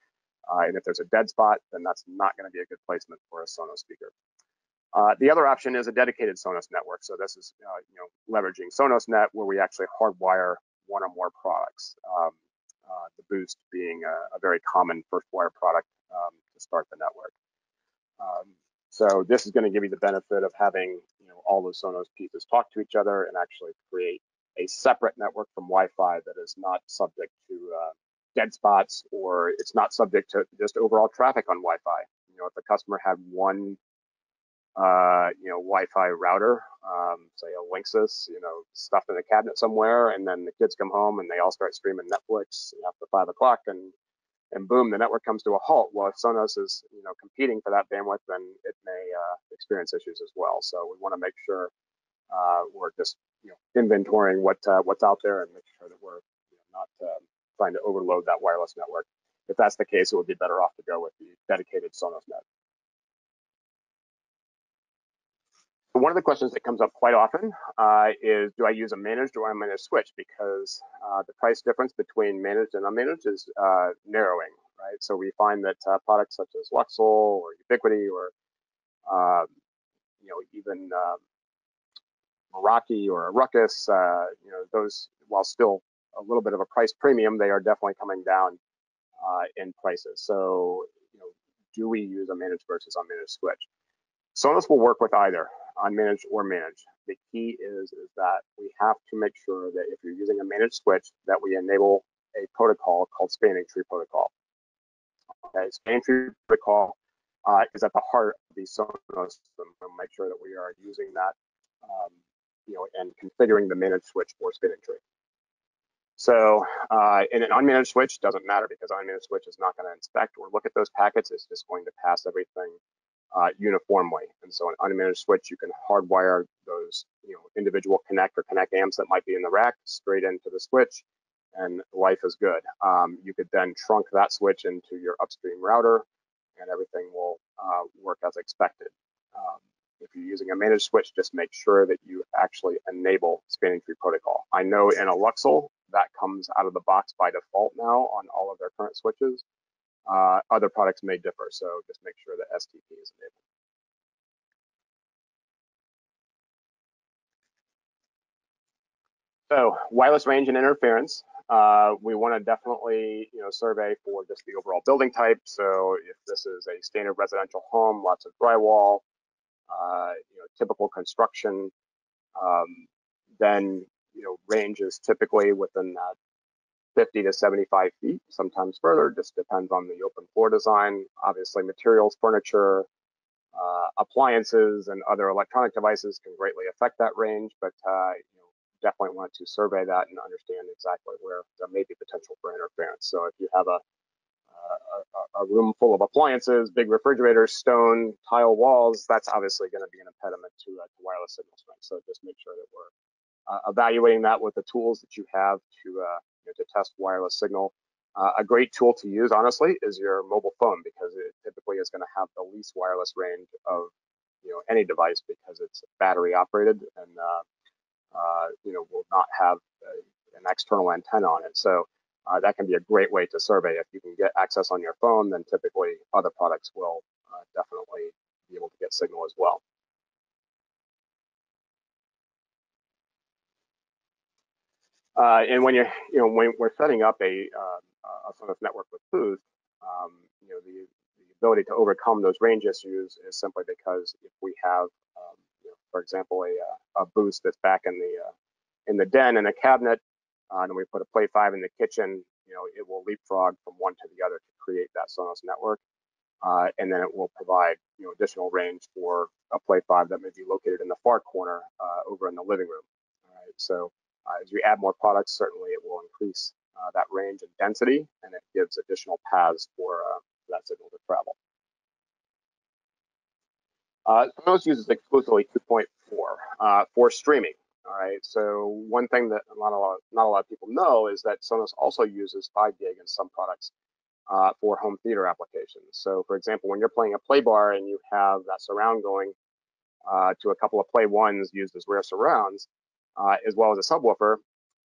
Uh, and if there's a dead spot, then that's not going to be a good placement for a Sonos speaker. Uh, the other option is a dedicated Sonos network. So this is uh, you know leveraging Sonos Net, where we actually hardwire one or more products. Um, uh, the Boost being a, a, very common first wire product um, to start the network. Um, so this is going to give you the benefit of having you know all those Sonos pieces talk to each other and actually create a separate network from Wi-Fi that is not subject to uh, dead spots or it's not subject to just overall traffic on Wi-Fi. You know, if the customer had one, uh, you know, Wi-Fi router, um, say a Linksys, you know, stuffed in a cabinet somewhere, and then the kids come home and they all start streaming Netflix after five o'clock, and and boom, the network comes to a halt. Well, if Sonos is, you know, competing for that bandwidth, then it may uh, experience issues as well. So we want to make sure uh, we're just you know inventorying what uh, what's out there and make sure that we're you know, not um, trying to overload that wireless network. If that's the case, it would be better off to go with the dedicated Sonos net. One of the questions that comes up quite often uh, is, do I use a managed or unmanaged switch? Because uh, the price difference between managed and unmanaged is uh, narrowing, right? So we find that products such as Luxul or Ubiquiti or um, you know even um, Meraki or a Ruckus, uh, you know, those, while still a little bit of a price premium, they are definitely coming down uh, in prices. So, you know, do we use a managed versus unmanaged switch? Sonos will work with either unmanaged or managed. The key is, is that we have to make sure that if you're using a managed switch, that we enable a protocol called spanning tree protocol. Okay, spanning tree protocol uh, is at the heart of the Sonos. We'll make sure that we are using that um, you know, and configuring the managed switch for spanning tree. So uh, in an unmanaged switch doesn't matter because unmanaged switch is not going to inspect or look at those packets. It's just going to pass everything uh, uniformly. And so an unmanaged switch, you can hardwire those you know individual connect or connect amps that might be in the rack straight into the switch, and life is good. Um, you could then trunk that switch into your upstream router, and everything will uh, work as expected. Um, if you're using a managed switch, just make sure that you actually enable spanning tree protocol. I know in a Luxul, that comes out of the box by default now on all of their current switches. Uh, other products may differ, so just make sure that STP is enabled. So wireless range and interference, uh, we want to definitely you know survey for just the overall building type. So if this is a standard residential home, lots of drywall, uh, you know, typical construction, um, then you know, range is typically within that 50 to 75 feet, sometimes further, just depends on the open floor design. Obviously, materials, furniture, uh, appliances, and other electronic devices can greatly affect that range, but uh, you know, definitely want to survey that and understand exactly where there may be potential for interference. So if you have a a, a, room full of appliances, big refrigerators, stone, tile walls, that's obviously going to be an impediment to, uh, to wireless signal strength. So just make sure that we're uh, evaluating that with the tools that you have to, uh, you know, to test wireless signal. Uh, a great tool to use, honestly, is your mobile phone because it typically is going to have the least wireless range of you know any device because it's battery operated and uh, uh, you know will not have a, an external antenna on it. So uh, that can be a great way to survey. If you can get access on your phone, then typically other products will uh, definitely be able to get signal as well. Uh, and when you're, you know, when we're setting up a, uh, a Sonos network with Boost, um, you know, the, the ability to overcome those range issues is simply because if we have, um, you know, for example, a, a Boost that's back in the uh, in the den in a cabinet, uh, and we put a Play 5 in the kitchen, you know, it will leapfrog from one to the other to create that Sonos network. Uh, and then it will provide, you know, additional range for a Play 5 that may be located in the far corner uh, over in the living room. All right, so uh, as we add more products, certainly it will increase uh, that range and density, and it gives additional paths for, uh, that signal to travel. Sonos uses exclusively 2.4 for streaming. All right. So one thing that not a lot, not a lot of people know is that Sonos also uses 5 gig in some products. uh, for home theater applications. So for example, when you're playing a play bar and you have that surround going uh, to a couple of play ones used as rear surrounds, uh, as well as a subwoofer,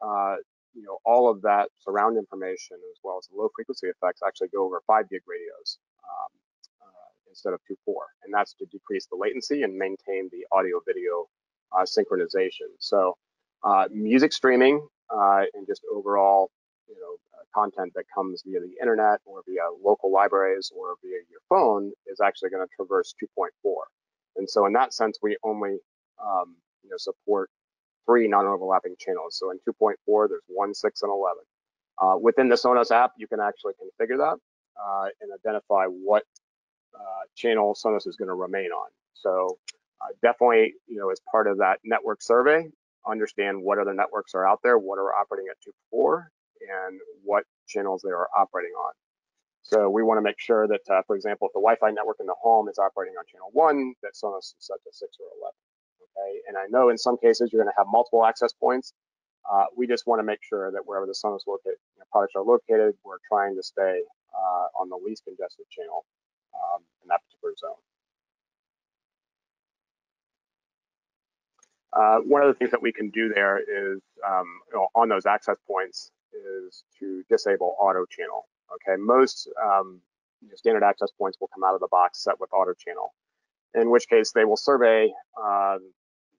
uh, you know, all of that surround information as well as the low frequency effects actually go over five gig radios um, uh, instead of 2.4. and that's to decrease the latency and maintain the audio video synchronization. So music streaming and just overall you know, uh, content that comes via the internet or via local libraries or via your phone is actually going to traverse 2.4. And so in that sense, we only um, you know, support three non-overlapping channels. So in 2.4, there's 1, 6, and 11. Uh, within the Sonos app, you can actually configure that uh, and identify what uh, channel Sonos is going to remain on. So uh, definitely, you know, as part of that network survey, understand what other networks are out there, what are operating at 2.4, and what channels they are operating on. So we want to make sure that, uh, for example, if the Wi-Fi network in the home is operating on channel one, that Sonos is set to six or 11. Okay, and I know in some cases you're going to have multiple access points. Uh, we just want to make sure that wherever the Sonos you know, products are located, we're trying to stay uh, on the least congested channel um, in that particular zone. Uh, one of the things that we can do there is um, you know, on those access points, is to disable auto channel. Okay, most um, you know, standard access points will come out of the box set with auto channel, in which case they will survey, um,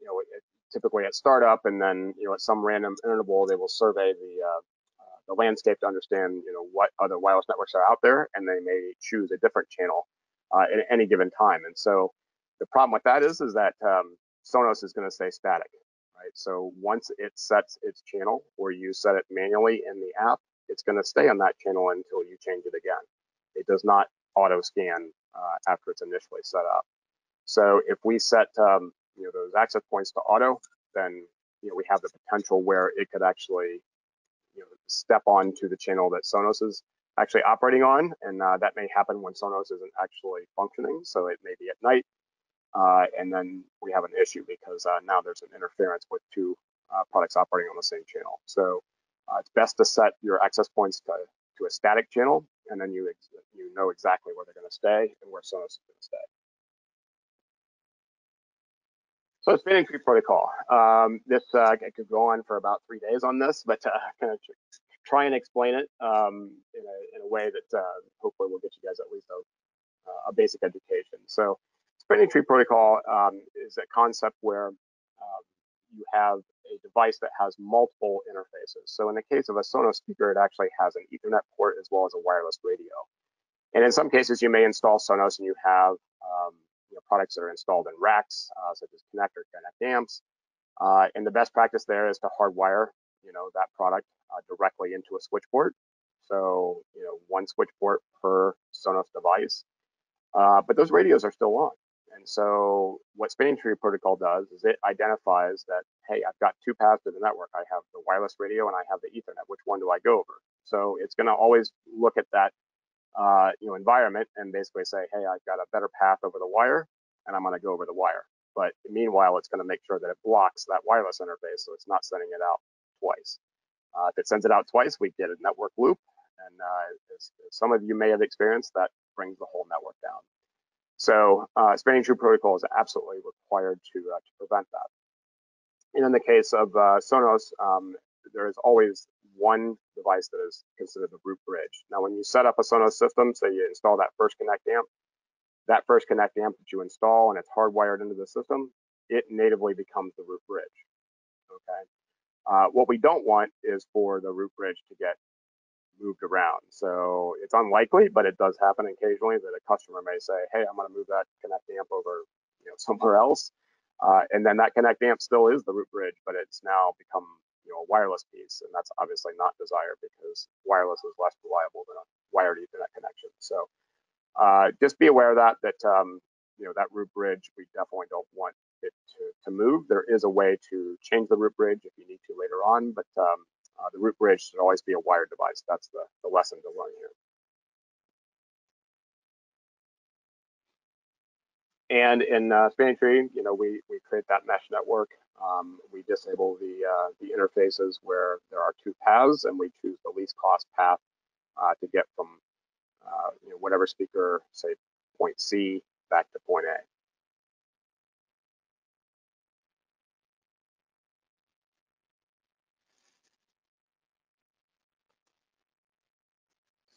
you know, typically at startup, and then you know at some random interval they will survey the uh, uh, the landscape to understand you know what other wireless networks are out there, and they may choose a different channel uh, at any given time. And so the problem with that is is that um, Sonos is going to stay static right? So once it sets its channel or you set it manually in the app, it's going to stay on that channel until you change it again. It does not auto scan uh, after it's initially set up. So if we set um, you know those access points to auto, then you know we have the potential where it could actually you know step onto the channel that Sonos is actually operating on, and uh, that may happen when Sonos isn't actually functioning. So it may be at night, uh, and then we have an issue because uh, now there's an interference with two uh, products operating on the same channel. So uh, it's best to set your access points to, to a static channel, and then you you know exactly where they're going to stay and where Sonos is going to stay. So spanning tree protocol. Um, this uh, I could go on for about three days on this, but uh, kind of try and explain it um, in, a, in a way that uh, hopefully will get you guys at least a, a basic education. So Spanning tree protocol um, is a concept where um, you have a device that has multiple interfaces. So in the case of a Sonos speaker, it actually has an Ethernet port as well as a wireless radio. And in some cases, you may install Sonos and you have um, you know, products that are installed in racks, uh, such as connector connect amps. Uh, and the best practice there is to hardwire, you know, that product uh, directly into a switch port. So, you know, one switch port per Sonos device. Uh, but those radios are still on. And so what Spanning Tree Protocol does is it identifies that, hey, I've got two paths to the network. I have the wireless radio and I have the Ethernet. Which one do I go over? So it's going to always look at that uh, you know, environment and basically say, hey, I've got a better path over the wire and I'm going to go over the wire. But meanwhile, it's going to make sure that it blocks that wireless interface so it's not sending it out twice. Uh, if it sends it out twice, we get a network loop. And uh, as, as some of you may have experienced, that brings the whole network down. So uh, spanning tree protocol is absolutely required to, uh, to prevent that. And in the case of uh, Sonos, um, there is always one device that is considered the root bridge. Now, when you set up a Sonos system, so you install that first Connect amp, that first Connect amp that you install and it's hardwired into the system, it natively becomes the root bridge. Okay. Uh, what we don't want is for the root bridge to get moved around. So it's unlikely, but it does happen occasionally that a customer may say, "Hey, I'm going to move that Connect amp over, you know, somewhere else," uh, and then that Connect amp still is the root bridge, but it's now become you know a wireless piece, and that's obviously not desired because wireless is less reliable than a wired Ethernet connection. So uh, just be aware of that that um, you know that root bridge we definitely don't want it to, to move. There is a way to change the root bridge if you need to later on, but um, uh, the root bridge should always be a wired device. That's the, the lesson to learn here. And in uh, Spanning Tree, you know, we, we create that mesh network. Um, we disable the, uh, the interfaces where there are two paths and we choose the least cost path uh, to get from uh, you know, whatever speaker, say point C back to point A.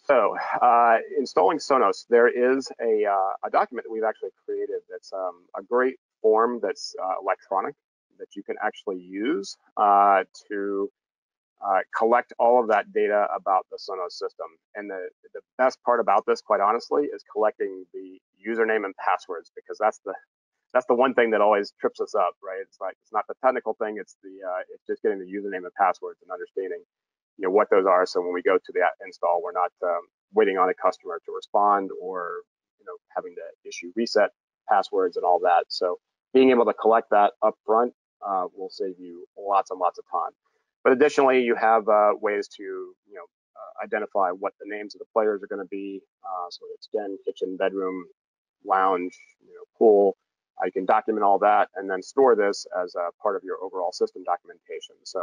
So uh, installing Sonos, there is a, uh, a, document that we've actually created that's um, a great form that's uh, electronic that you can actually use uh, to uh, collect all of that data about the Sonos system. And the, the best part about this, quite honestly, is collecting the username and passwords because that's the that's the one thing that always trips us up, right? It's like it's not the technical thing; it's the uh, it's just getting the username and passwords and understanding, you know, what those are. So when we go to the install, we're not um, waiting on a customer to respond or you know having to issue reset passwords and all that. So being able to collect that up front uh, will save you lots and lots of time. But additionally, you have uh, ways to you know uh, identify what the names of the players are going to be. Uh, so it's den, kitchen, bedroom, lounge, you know, pool. I can document all that and then store this as a part of your overall system documentation. So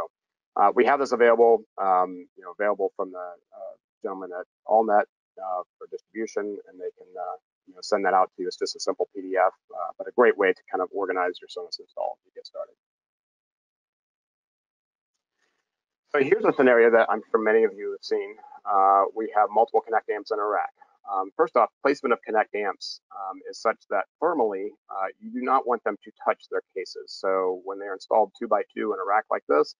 uh, we have this available, um, you know, available from the uh, gentleman at AllNet uh, for distribution, and they can uh, you know send that out to you. It's just a simple PDF, uh, but a great way to kind of organize your Sonos install to get started. So here's a scenario that I'm sure many of you have seen. Uh, we have multiple Connect amps in a rack. Um, first off, placement of Connect amps um, is such that thermally, you do not want them to touch their cases. So when they're installed two by two in a rack like this,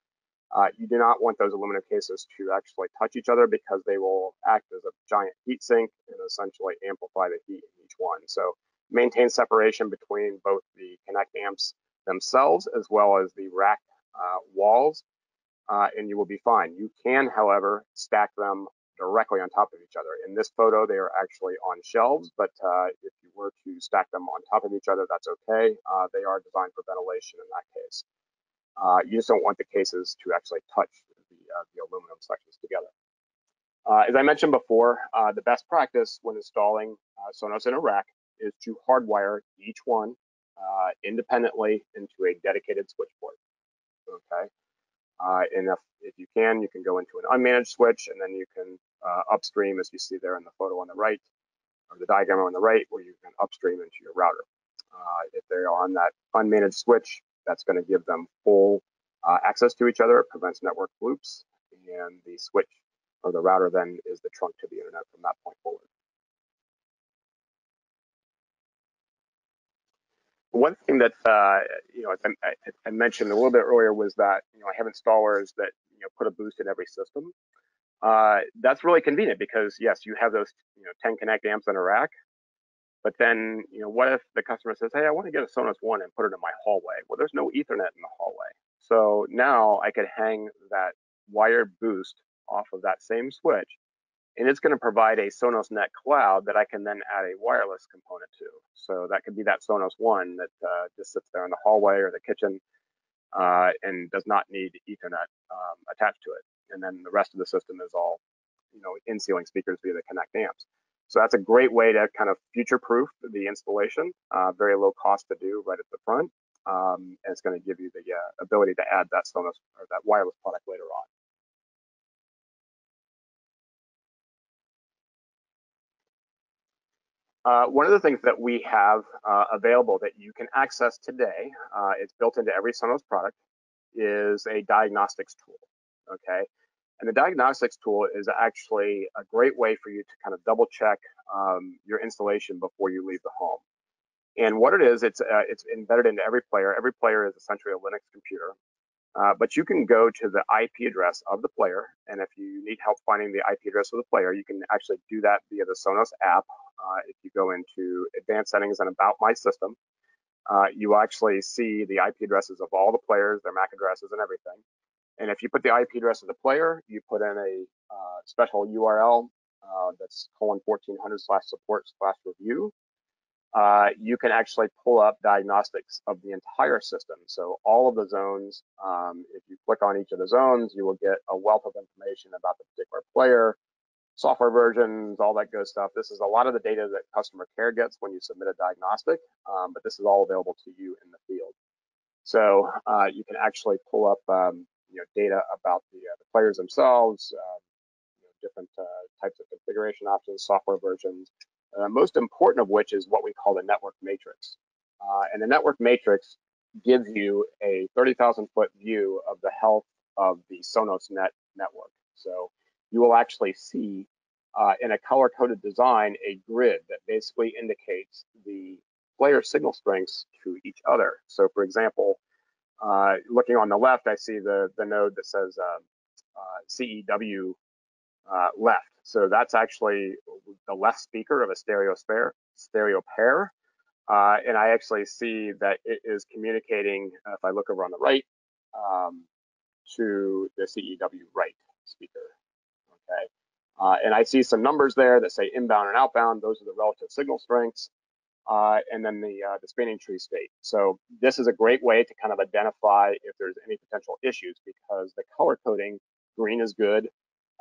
uh, you do not want those aluminum cases to actually touch each other because they will act as a giant heat sink and essentially amplify the heat in each one. So maintain separation between both the Connect amps themselves as well as the rack uh, walls uh, and you will be fine. You can, however, stack them directly on top of each other. In this photo, they are actually on shelves, but uh, if you were to stack them on top of each other, that's okay. Uh, they are designed for ventilation in that case. Uh, you just don't want the cases to actually touch the, uh, the aluminum sections together. Uh, as I mentioned before, the best practice when installing Sonos in a rack is to hardwire each one independently into a dedicated switch port. Okay. Uh, and if, if you can, you can go into an unmanaged switch and then you can uh, upstream as you see there in the photo on the right or the diagram on the right where you can upstream into your router. Uh, if they are on that unmanaged switch, that's going to give them full uh, access to each other. It prevents network loops and the switch or the router then is the trunk to the internet from that point forward. One thing that uh, you know I, I, mentioned a little bit earlier was that you know I have installers that you know put a boost in every system. Uh, that's really convenient because yes, you have those you know 10 Connect amps in a rack, but then you know what if the customer says, hey, I want to get a Sonos One and put it in my hallway? Well, there's no Ethernet in the hallway, so now I could hang that wired boost off of that same switch and it's going to provide a Sonos Net Cloud that I can then add a wireless component to. So that could be that Sonos One that uh, just sits there in the hallway or the kitchen uh, and does not need Ethernet um, attached to it. And then the rest of the system is all, you know, in-ceiling speakers via the Connect amps. So that's a great way to kind of future-proof the installation. Uh, very low cost to do right at the front, um, and it's going to give you the uh, ability to add that Sonos or that wireless product later on. Uh, one of the things that we have uh, available that you can access today, uh, it's built into every Sonos product, is a diagnostics tool, okay? And the diagnostics tool is actually a great way for you to kind of double check um, your installation before you leave the home. And what it is, it's, uh, it's embedded into every player. Every player is essentially a Linux computer. Uh, but you can go to the IP address of the player, and if you need help finding the IP address of the player, you can actually do that via the Sonos app. Uh, if you go into Advanced Settings and About My System, uh, you actually see the IP addresses of all the players, their MAC addresses, and everything. And if you put the IP address of the player, you put in a uh, special URL uh, that's colon 1400 slash support slash review uh, you can actually pull up diagnostics of the entire system. So all of the zones, um, if you click on each of the zones, you will get a wealth of information about the particular player, software versions, all that good stuff. This is a lot of the data that customer care gets when you submit a diagnostic, um, but this is all available to you in the field. So uh, you can actually pull up um, you know, data about the, uh, the players themselves, uh, you know, different uh, types of configuration options, software versions, uh, most important of which is what we call the network matrix. Uh, and the network matrix gives you a 30,000 foot view of the health of the Sonos Net network. So you will actually see uh, in a color coded design a grid that basically indicates the player signal strengths to each other. So for example, uh, looking on the left, I see the, the node that says um, uh, CEW uh, left. So that's actually the left speaker of a stereo, spare, stereo pair. Uh, and I actually see that it is communicating, uh, if I look over on the right, um, to the CEW right speaker. Okay. Uh, and I see some numbers there that say inbound and outbound. Those are the relative signal strengths. Uh, and then the, uh, the spanning tree state. So this is a great way to kind of identify if there's any potential issues because the color coding, green is good,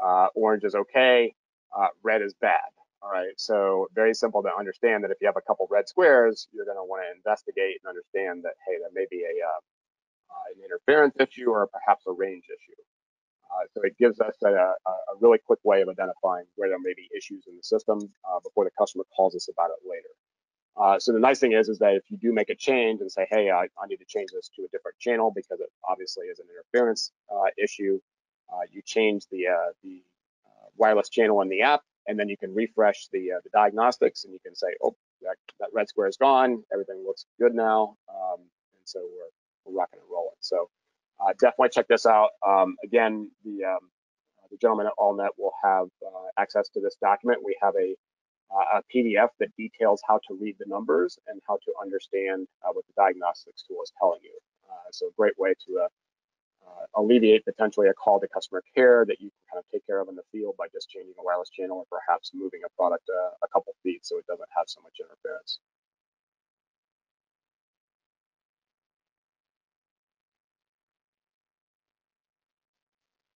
uh, orange is okay, uh, red is bad. All right, so very simple to understand that if you have a couple red squares, you're going to want to investigate and understand that hey, that may be a uh, uh, an interference issue or perhaps a range issue. Uh, so it gives us a, a, really quick way of identifying where there may be issues in the system uh, before the customer calls us about it later. Uh, so the nice thing is, is that if you do make a change and say, hey, I, I need to change this to a different channel because it obviously is an interference uh, issue, uh, you change the, uh, the uh, wireless channel in the app, and then you can refresh the, the diagnostics and you can say, oh, that, that, red square is gone, everything looks good now, um, and so we're, we're rocking and rolling. So definitely check this out. Um, again, the, um, the gentleman at AllNet will have access to this document. We have a uh, a PDF that details how to read the numbers and how to understand uh, what the diagnostics tool is telling you. Uh, so a great way to uh, uh, alleviate potentially a call to customer care that you can kind of take care of in the field by just changing a wireless channel or perhaps moving a product uh, a couple feet so it doesn't have so much interference.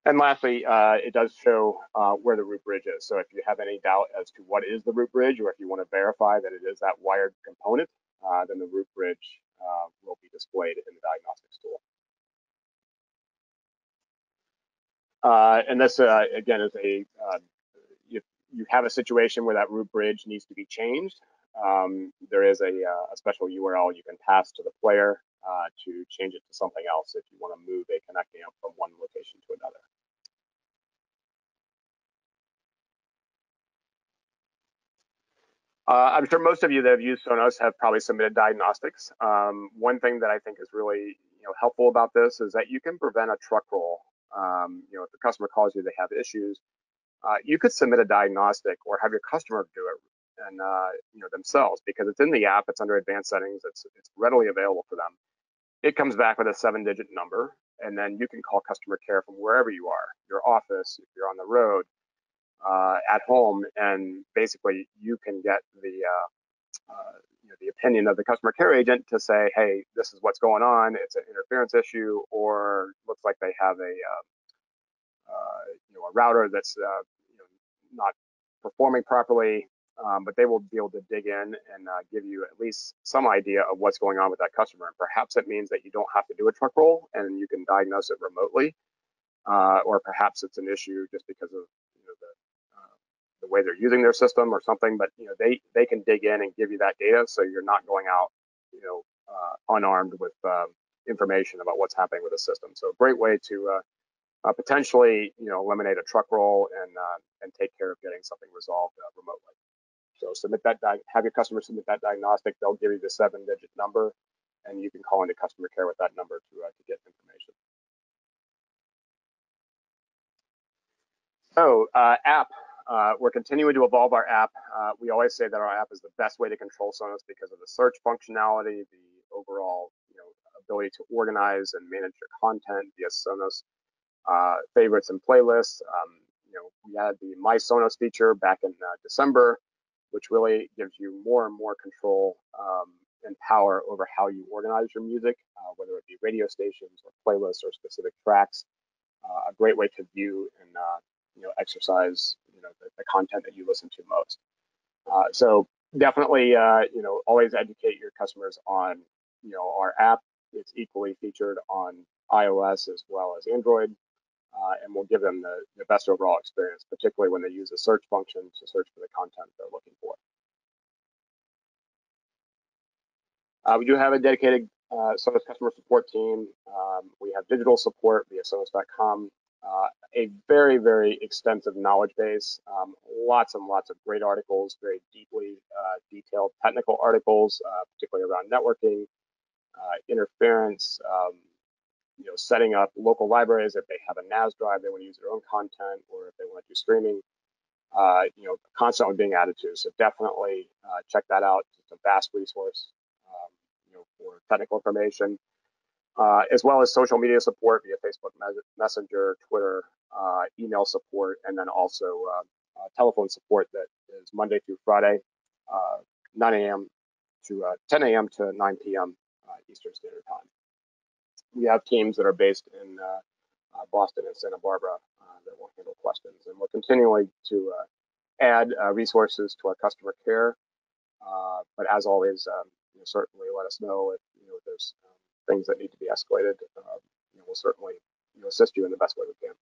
And lastly, uh, it does show uh, where the root bridge is. So if you have any doubt as to what is the root bridge, or if you want to verify that it is that wired component, uh, then the root bridge uh, will be displayed in the diagnostics tool. Uh, and this, uh, again, is a, if you have a situation where that root bridge needs to be changed, um, there is a, a, special URL you can pass to the player to change it to something else if you want to move a connect amp from one location to another. Uh, I'm sure most of you that have used Sonos have probably submitted diagnostics. Um, one thing that I think is really you know, helpful about this is that you can prevent a truck roll. Um, you know, if the customer calls you, they have issues. Uh, you could submit a diagnostic or have your customer do it and uh, you know themselves because it's in the app, it's under advanced settings, it's it's readily available for them. It comes back with a seven-digit number, and then you can call customer care from wherever you are, your office, if you're on the road, uh, at home, and basically you can get the uh, uh, you know, the opinion of the customer care agent to say, hey, this is what's going on. It's an interference issue, or looks like they have a um, uh, you know a router that's you know, not performing properly. Um, but they will be able to dig in and uh, give you at least some idea of what's going on with that customer. And perhaps it means that you don't have to do a truck roll and you can diagnose it remotely, or perhaps it's an issue just because of the way they're using their system or something, but you know they they can dig in and give you that data, so you're not going out you know uh, unarmed with uh, information about what's happening with the system. So a great way to uh, uh potentially you know eliminate a truck roll and uh, and take care of getting something resolved uh, remotely. So submit that have your customer submit that diagnostic. They'll give you the seven-digit number, and you can call into customer care with that number to to get information. So app uh, we're continuing to evolve our app. Uh, we always say that our app is the best way to control Sonos because of the search functionality, the overall you know, ability to organize and manage your content via Sonos uh, favorites and playlists. Um, you know, we had the My Sonos feature back in uh, December, which really gives you more and more control um, and power over how you organize your music, uh, whether it be radio stations or playlists or specific tracks. Uh, a great way to view and you know exercise you know the, the content that you listen to most. Uh, so definitely uh, you know always educate your customers on you know our app. It's equally featured on iOS as well as Android. Uh, and will give them the, the best overall experience, particularly when they use a search function to search for the content they're looking for. Uh, we do have a dedicated uh, Sonos customer support team. Um, we have digital support via Sonos.com. Uh, a very, very extensive knowledge base. Um, lots and lots of great articles, very deeply uh, detailed technical articles, uh, particularly around networking, uh, interference, um, you know, setting up local libraries if they have a NAS drive, they want to use their own content, or if they want to do streaming. Uh, you know, constantly being added to. So definitely check that out. It's a vast resource you know, for technical information, uh, as well as social media support via Facebook Messenger, Twitter, uh, email support, and then also uh, uh telephone support that is Monday through Friday, uh, 9 a.m. to uh, 10 a.m. to 9 p.m. Eastern Standard Time. We have teams that are based in Boston and Santa Barbara that will handle questions, and we're continuing to add resources to our customer care. but as always, um, you know, certainly let us know if you know if there's um, things that need to be escalated. Uh, you know, we'll certainly you know, assist you in the best way we can.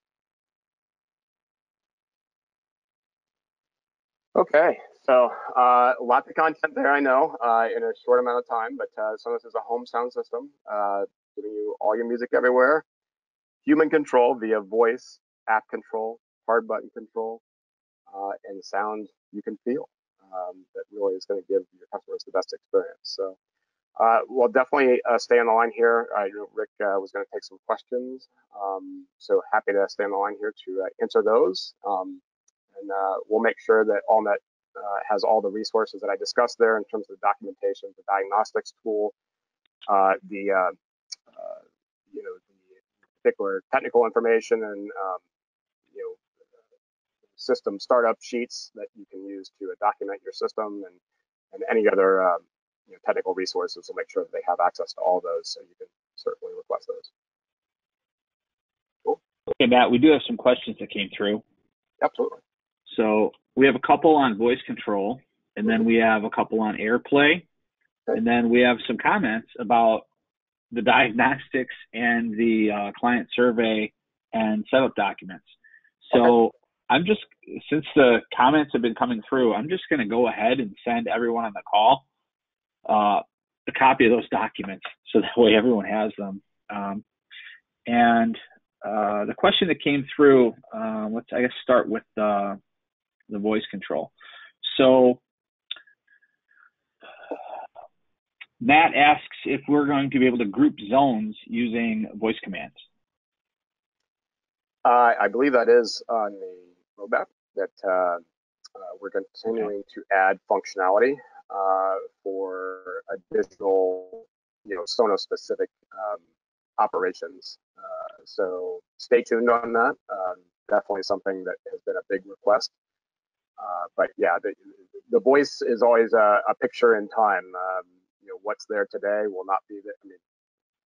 Okay, so uh, lots of content there, I know, uh, in a short amount of time, but uh, so this is a home sound system, uh, giving you all your music everywhere. Human control via voice, app control, hard button control, uh, and sound you can feel um, that really is going to give your customers the best experience. So uh, we'll definitely uh, stay on the line here. Uh, Rick uh, was going to take some questions, um, so happy to stay on the line here to uh, answer those. Um, and uh, we'll make sure that AllNet has all the resources that I discussed there in terms of the documentation, the diagnostics tool, the you know the particular technical information, and um, you know system startup sheets that you can use to document your system and, and any other um, you know, technical resources will make sure that they have access to all those so you can certainly request those. Cool. Okay, Matt, we do have some questions that came through. Absolutely. So we have a couple on voice control, and then we have a couple on AirPlay, okay. and then we have some comments about the diagnostics and the uh, client survey and setup documents. So okay. I'm just since the comments have been coming through, I'm just going to go ahead and send everyone on the call uh, a copy of those documents so that way everyone has them. Um, and uh, the question that came through, uh, let's I guess start with the the voice control. So Matt asks if we're going to be able to group zones using voice commands. Uh, I believe that is on the roadmap that uh, uh, we're continuing okay. to add functionality uh, for additional, you know, Sonos specific um, operations. Uh, so stay tuned on that. Um, definitely something that has been a big request. Uh, but yeah, the, the voice is always a, a picture in time. Um, you know, what's there today will not be there. I mean,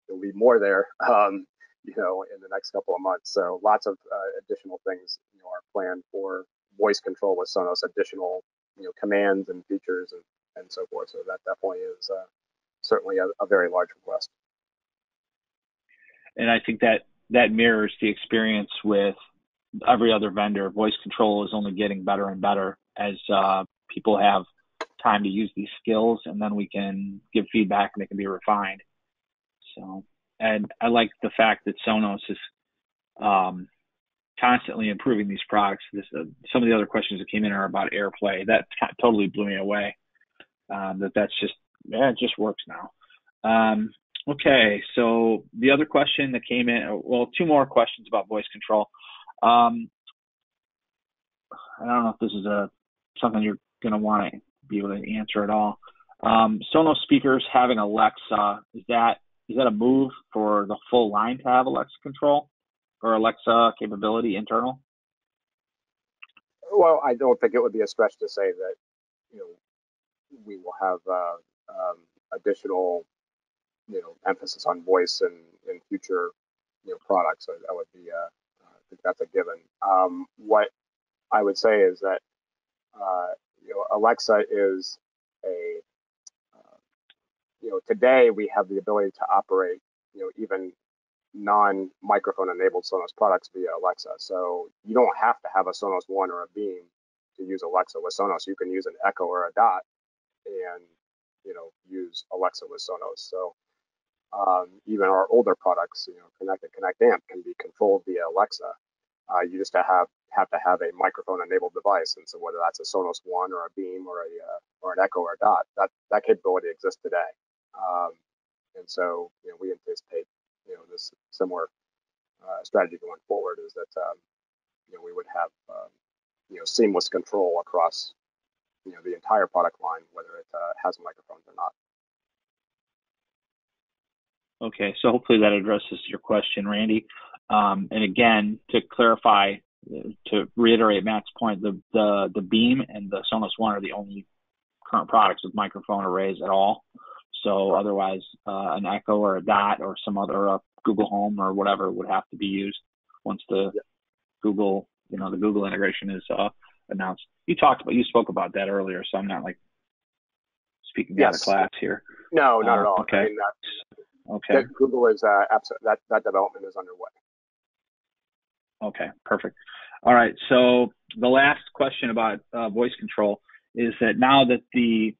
there'll be more there. Um, you know, in the next couple of months. So lots of uh, additional things, you know, are planned for voice control with Sonos, additional, you know, commands and features and, and so forth. So that definitely is uh, certainly a, a very large request. And I think that that mirrors the experience with every other vendor. Voice control is only getting better and better as uh, people have time to use these skills, and then we can give feedback and they can be refined. So and I like the fact that Sonos is um, constantly improving these products. This, uh, some of the other questions that came in are about AirPlay. That totally blew me away. Um, that that's just yeah, it just works now. Um, okay, so the other question that came in, well, two more questions about voice control. Um, I don't know if this is a something you're going to want to be able to answer at all. Um, Sonos speakers having Alexa is that is that a move for the full line to have Alexa control or Alexa capability internal? Well, I don't think it would be a stretch to say that you know we will have uh, um, additional you know emphasis on voice in, in future you know products. So that would be uh, I think that's a given. Um, what I would say is that uh, you know Alexa is a you know, today we have the ability to operate, you know, even non-microphone enabled Sonos products via Alexa. So you don't have to have a Sonos One or a Beam to use Alexa with Sonos. You can use an Echo or a Dot and you know use Alexa with Sonos. So um, even our older products, you know, Connect and Connect Amp can be controlled via Alexa. Uh, you just have have to have a microphone enabled device, and so whether that's a Sonos One or a Beam or a uh, or an Echo or a Dot, that that capability exists today. Um, and so you know, we anticipate you know this similar uh, strategy going forward is that um, you know we would have um, you know seamless control across you know the entire product line, whether it uh, has microphones or not. Okay, so hopefully that addresses your question, Randy. Um, and again, to clarify, to reiterate Matt's point, the, the the Beam and the Sonos One are the only current products with microphone arrays at all. So otherwise, uh, an Echo or a Dot or some other uh, Google Home or whatever would have to be used once the Google, you know, the Google integration is uh, announced. You talked about, you spoke about that earlier, so I'm not like speaking yes. out of class here. No, not uh, at all. Okay. I mean, okay. Google is uh, absolutely that that development is underway. Okay, perfect. All right. So the last question about uh, voice control is that now that the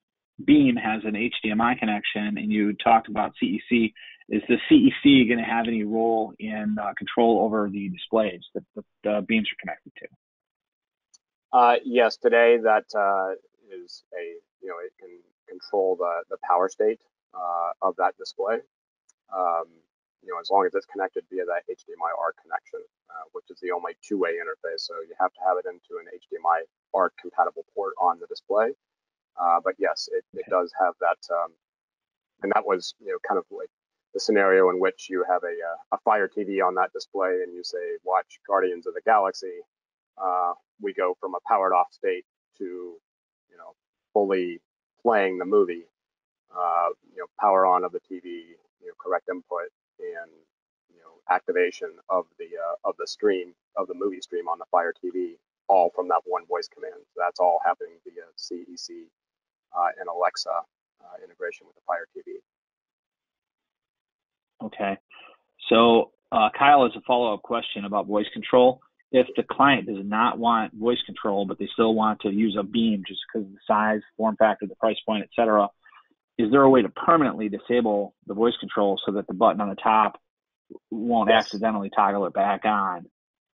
Beam has an HDMI connection, and you talked about CEC. Is the CEC going to have any role in uh, control over the displays that the, the, beams are connected to? Uh, yes, today that uh, is a you know it can control the the power state uh, of that display. Um, you know, as long as it's connected via that HDMI ARC connection, uh, which is the only two-way interface. So you have to have it into an HDMI ARC compatible port on the display. Uh, but yes, it, it does have that, um, and that was you know kind of like the scenario in which you have a uh, a Fire TV on that display, and you say watch Guardians of the Galaxy. Uh, we go from a powered off state to you know fully playing the movie. Uh, you know, power on of the TV, you know, correct input, and you know activation of the uh, of the stream of the movie stream on the Fire TV, all from that one voice command. So that's all happening via CEC uh, and Alexa uh, integration with the Fire TV. Okay. So uh, Kyle has a follow-up question about voice control. If the client does not want voice control, but they still want to use a beam just because of the size, form factor, the price point, etc., is there a way to permanently disable the voice control so that the button on the top won't yes. accidentally toggle it back on?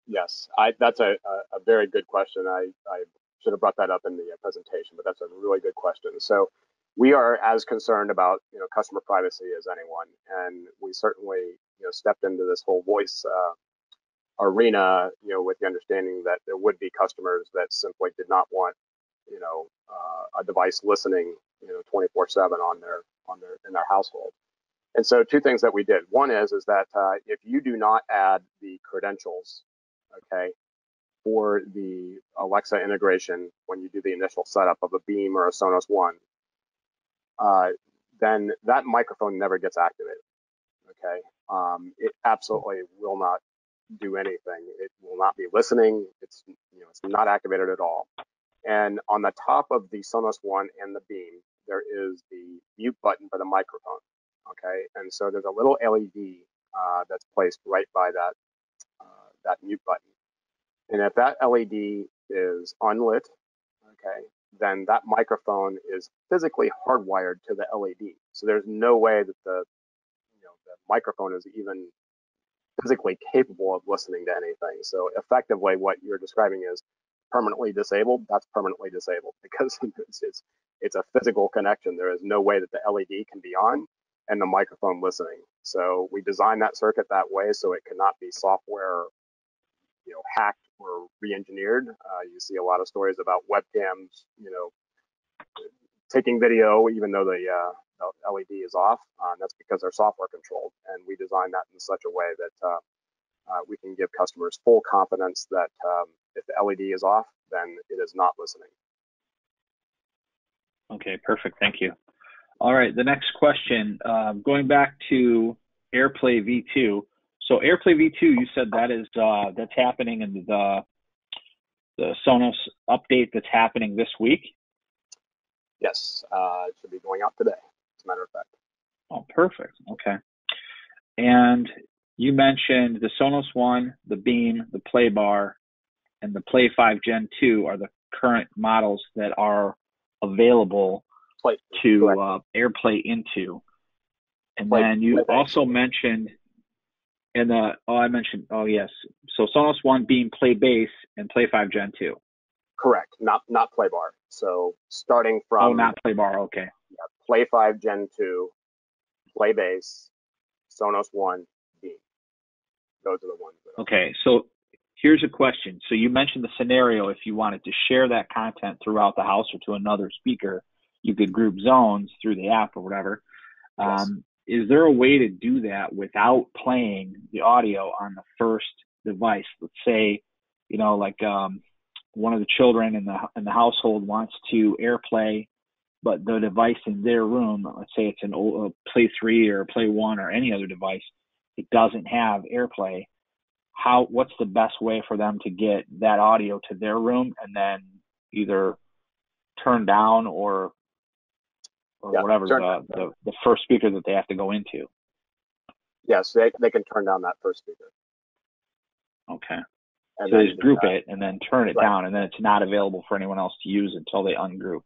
Yes, I, that's a, a, very good question. I, I should have brought that up in the uh, presentation, but that's a really good question. So we are as concerned about you know customer privacy as anyone, and we certainly you know stepped into this whole voice uh, arena you know with the understanding that there would be customers that simply did not want you know uh, a device listening you know 24/7 on their on their in their household. And so two things that we did. One is is that uh, if you do not add the credentials, okay, for the Alexa integration when you do the initial setup of a Beam or a Sonos One, uh, then that microphone never gets activated. Okay, um, it absolutely will not do anything. It will not be listening. It's you know it's not activated at all. And on the top of the Sonos One and the Beam, there is the mute button for the microphone. Okay, and so there's a little LED uh, that's placed right by that uh, that mute button. And if that LED is unlit, okay, then that microphone is physically hardwired to the LED. So there's no way that the you know the microphone is even physically capable of listening to anything. So effectively, what you're describing is permanently disabled. That's permanently disabled because it's, it's it's a physical connection. There is no way that the LED can be on and the microphone listening. So we designed that circuit that way so it cannot be software, you know, hacked or re-engineered. Uh, you see a lot of stories about webcams, you know, taking video even though the, uh, the LED is off. Uh, that's because they're software controlled, and we designed that in such a way that uh, uh, we can give customers full confidence that um, if the LED is off, then it is not listening. Okay, perfect. Thank you. All right, the next question, uh, going back to AirPlay V2. So AirPlay V2, you said that is uh, that's happening in the the Sonos update that's happening this week. Yes, uh, it should be going out today. As a matter of fact. Oh, perfect. Okay. And you mentioned the Sonos One, the Beam, the Play Bar, and the Play 5 Gen 2 are the current models that are available Play, to uh, AirPlay into. And then you also mentioned, and the oh I mentioned oh yes, so Sonos One being Play Base and Play 5 Gen 2. Correct, not not Play Bar. So starting from oh, not Play Bar. Okay. Yeah, Play 5 Gen 2, Play Base, Sonos One, Beam. Those are the ones. Okay, so here's a question. So you mentioned the scenario if you wanted to share that content throughout the house or to another speaker, you could group zones through the app or whatever. Yes. Um, is there a way to do that without playing the audio on the first device? Let's say, you know, like um, one of the children in the in the household wants to AirPlay, but the device in their room, let's say it's an old, uh, Play Three or Play One or any other device, it doesn't have AirPlay how what's the best way for them to get that audio to their room and then either turn down or or Yeah, whatever the, the the first speaker that they have to go into. yes, they, they can turn down that first speaker. Okay. And so they just group uh, it and then turn it right. down and then it's not available for anyone else to use until they ungroup.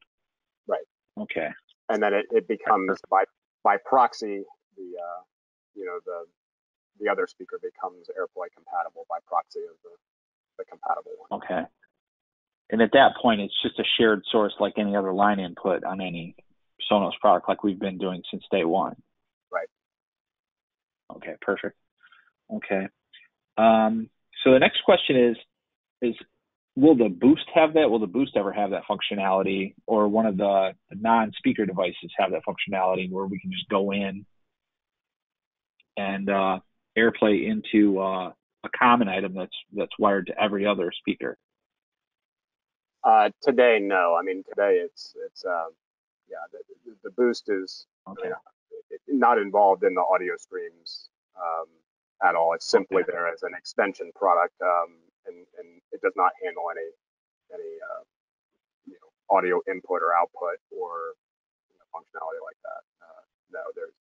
Right. Okay. and then it, it becomes by by proxy the uh, you know the the other speaker becomes AirPlay compatible by proxy of the, the compatible one. Okay. And at that point it's just a shared source like any other line input on any Sonos product like we've been doing since day one. Right. Okay, perfect. Okay. Um, so the next question is is will the boost have that? Will the boost ever have that functionality or one of the, non-speaker devices have that functionality where we can just go in and uh, AirPlay into uh, a common item that's that's wired to every other speaker? Uh, today, no. I mean, today it's it's um, yeah the, the- boost is Okay. it- not involved in the audio streams um, at all. It's simply Okay. there as an extension product, um, and and it does not handle any any uh, you know audio input or output or you know, functionality like that. Uh, no, there's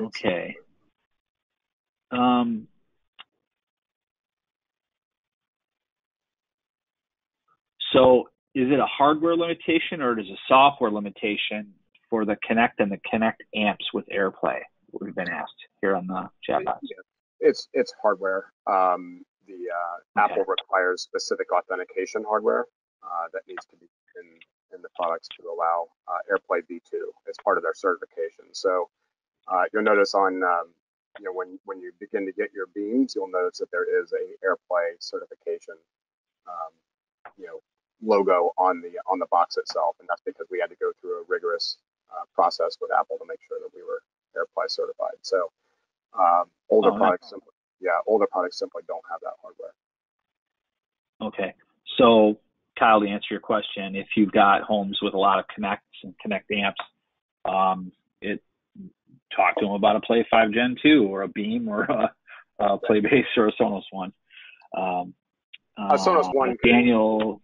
Okay. Um, so is it a hardware limitation or is it a software limitation for the Connect and the Connect amps with AirPlay? We've been asked here on the chat box. It's it's hardware. Um, the uh, Okay. Apple requires specific authentication hardware uh, that needs to be in in the products to allow uh, AirPlay V2 as part of their certification. So uh, you'll notice on um, you know when when you begin to get your beams, you'll notice that there is a AirPlay certification um, you know logo on the on the box itself, and that's because we had to go through a rigorous uh, process with Apple to make sure that we were AirPlay certified. So um, older Oh, products simply, yeah, older products simply don't have that hardware. Okay. So, Kyle, to answer your question, if you've got homes with a lot of Connects and Connect amps, um, it talk to them about a Play 5 Gen 2 or a Beam or a, a Play Base or a Sonos one. Um, A Sonos uh, One Daniel,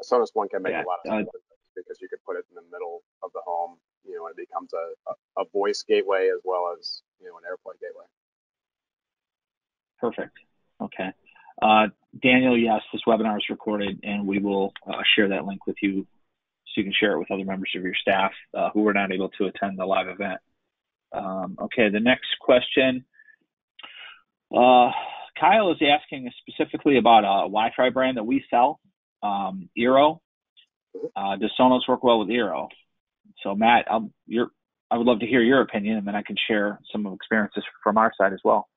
A Sonos One can make Yeah, a lot of uh, sense because you could put it in the middle of the home, you know, and it becomes a, a, a voice gateway as well as you know an AirPlay gateway. perfect. Okay. Uh, Daniel, yes, this webinar is recorded and we will uh, share that link with you so you can share it with other members of your staff uh, who were not able to attend the live event. Um, okay, the next question. Uh, Kyle is asking specifically about a Wi-Fi brand that we sell, um, Eero. Uh, does Sonos work well with Eero? So Matt, you're, I would love to hear your opinion, and then I can share some experiences from our side as well.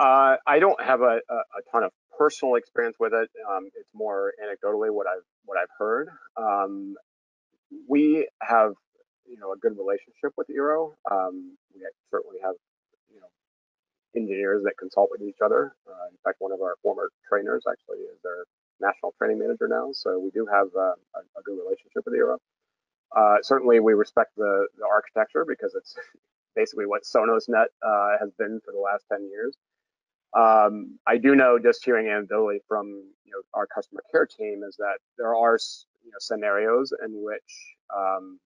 Uh, I don't have a, a, a ton of personal experience with it. Um, it's more anecdotally what I've what I've heard. Um, we have you know a good relationship with Eero. Um, we certainly have you know engineers that consult with each other. Uh, in fact, one of our former trainers actually is their national training manager now. So we do have uh, a, a good relationship with Eero. Uh, certainly, we respect the, the architecture because it's basically what SonosNet uh, has been for the last 10 years. Um, I do know, just hearing anecdotally from you know our customer care team, is that there are you know scenarios in which um,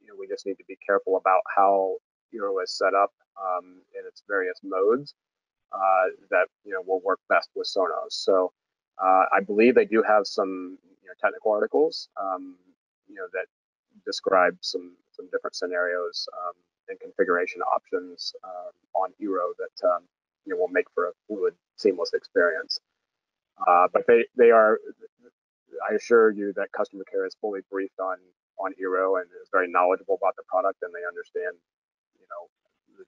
you know we just need to be careful about how Eero is set up um, in its various modes uh, that you know will work best with Sonos. So uh, I believe they do have some you know, technical articles um, you know that describe some some different scenarios um, and configuration options um, on Eero that you know will make for a fluid, seamless experience. Uh, but they they are I assure you that customer care is fully briefed on on Eero and is very knowledgeable about the product and they understand, you know, the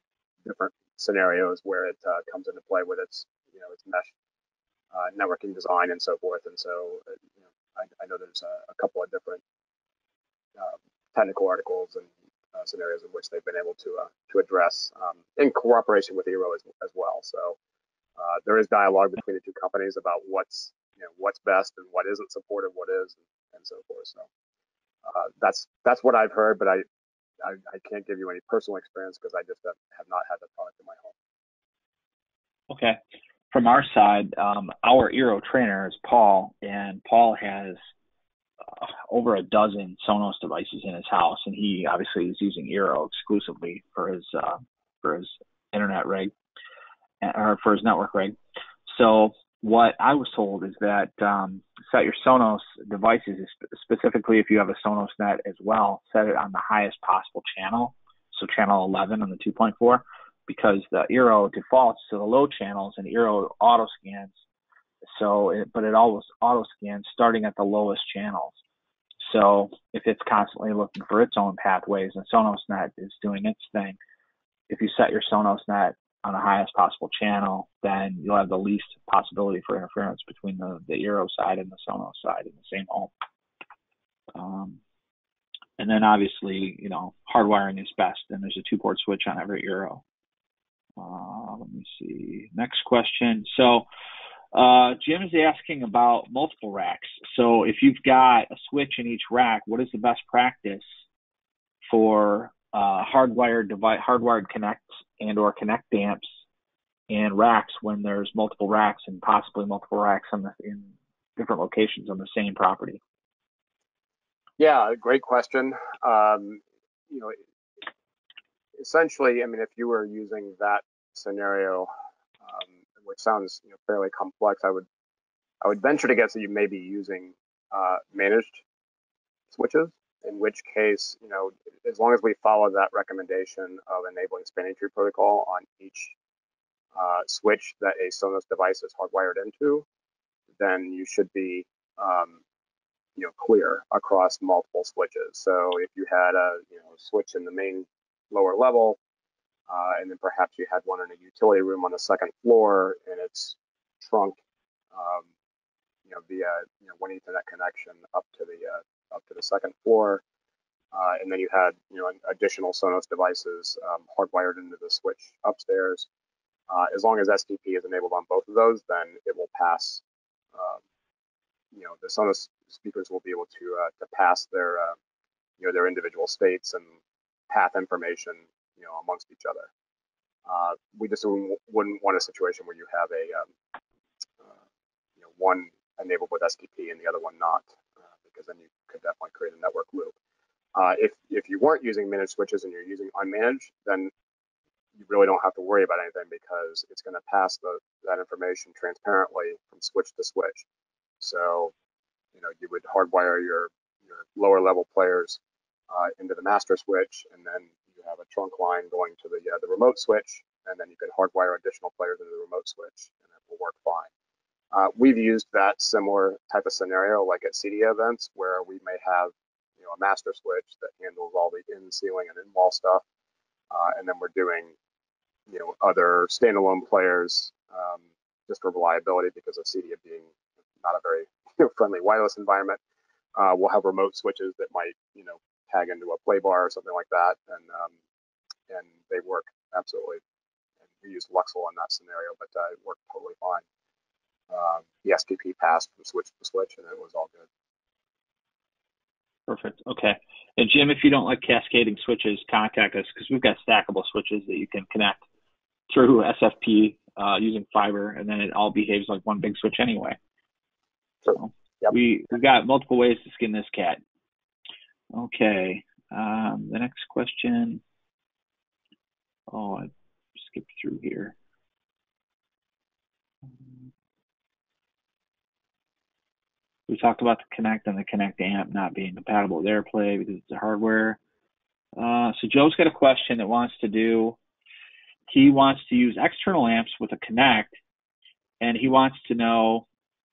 different scenarios where it uh, comes into play with its, you know, its mesh uh, networking design and so forth. And so, uh, you know, I, I, know there's a, a couple of different um, technical articles and uh, scenarios in which they've been able to uh, to address um, in cooperation with Eero as, as well. So uh, there is dialogue between the two companies about what's you know what's best and what isn't supported, what is, and, and so forth. So uh, that's that's what I've heard, but I, I, I can't give you any personal experience because I just have, have, not had the product in my home. Okay, from our side, um, our Eero trainer is Paul, and Paul has uh, over a dozen Sonos devices in his house, and he obviously is using Eero exclusively for his uh, for his internet rig or for his network rig. So what I was told is that um, set your Sonos devices, specifically if you have a Sonos Net as well, set it on the highest possible channel, so channel 11 on the 2.4, because the Eero defaults to the low channels and Eero auto scans. So, it, but it always auto scans starting at the lowest channels. So if it's constantly looking for its own pathways and Sonos Net is doing its thing, if you set your Sonos Net on the highest possible channel, then you'll have the least possibility for interference between the, the Eero side and the Sonos side in the same home. Um, and then obviously, you know, hardwiring is best, and there's a two-port switch on every Eero. Uh, let me see. Next question. So, uh, Jim is asking about multiple racks. So, if you've got a switch in each rack, what is the best practice for uh, hardwired device, hardwired connects and or connect amps and racks when there's multiple racks and possibly multiple racks the, in different locations on the same property? Yeah, great question. Um, you know, essentially, I mean, if you were using that scenario, um, which sounds you know, fairly complex, I would I would venture to guess that you may be using uh, managed switches in which case, you know, as long as we follow that recommendation of enabling spanning tree protocol on each uh, switch that a Sonos device is hardwired into, then you should be, um, you know, clear across multiple switches. So if you had a, you know, switch in the main lower level, uh, and then perhaps you had one in a utility room on the second floor, and it's trunk, um, you know, via you know one Ethernet connection up to the uh, up to the second floor. Uh, and then you had you know additional Sonos devices um, hardwired into the switch upstairs. Uh, as long as STP is enabled on both of those, then it will pass. Um, you know the Sonos speakers will be able to uh, to pass their uh, you know their individual states and path information you know amongst each other. Uh, we just wouldn't want a situation where you have a um, uh, you know one enabled with STP and the other one not because then you could definitely create a network loop. Uh, if, if you weren't using managed switches and you're using unmanaged, then you really don't have to worry about anything because it's going to pass the, that information transparently from switch to switch. So, you know, you would hardwire your, your lower level players uh, into the master switch, and then have a trunk line going to the, uh, the remote switch, and then you can hardwire additional players into the remote switch, and it will work fine. Uh, we've used that similar type of scenario, like at CEDIA events, where we may have, you know, a master switch that handles all the in ceiling and in wall stuff, uh, and then we're doing, you know, other standalone players um, just for reliability because of CEDIA being not a very friendly wireless environment. Uh, we'll have remote switches that might, you know, tag into a play bar or something like that, and um, and they work absolutely. And we used Luxul in that scenario, but uh, it worked totally fine um, the STP passed from switch to switch, and it was all good. Perfect. Okay. And Jim, if you don't like cascading switches, contact us because we've got stackable switches that you can connect through SFP uh, using fiber, and then it all behaves like one big switch anyway. So yep. we we've got multiple ways to skin this cat. Okay. Um, the next question. Oh, I skipped through here. We talked about the Connect and the Connect amp not being compatible with AirPlay because it's the hardware. Uh, so Joe's got a question that wants to do. He wants to use external amps with a Connect, and he wants to know.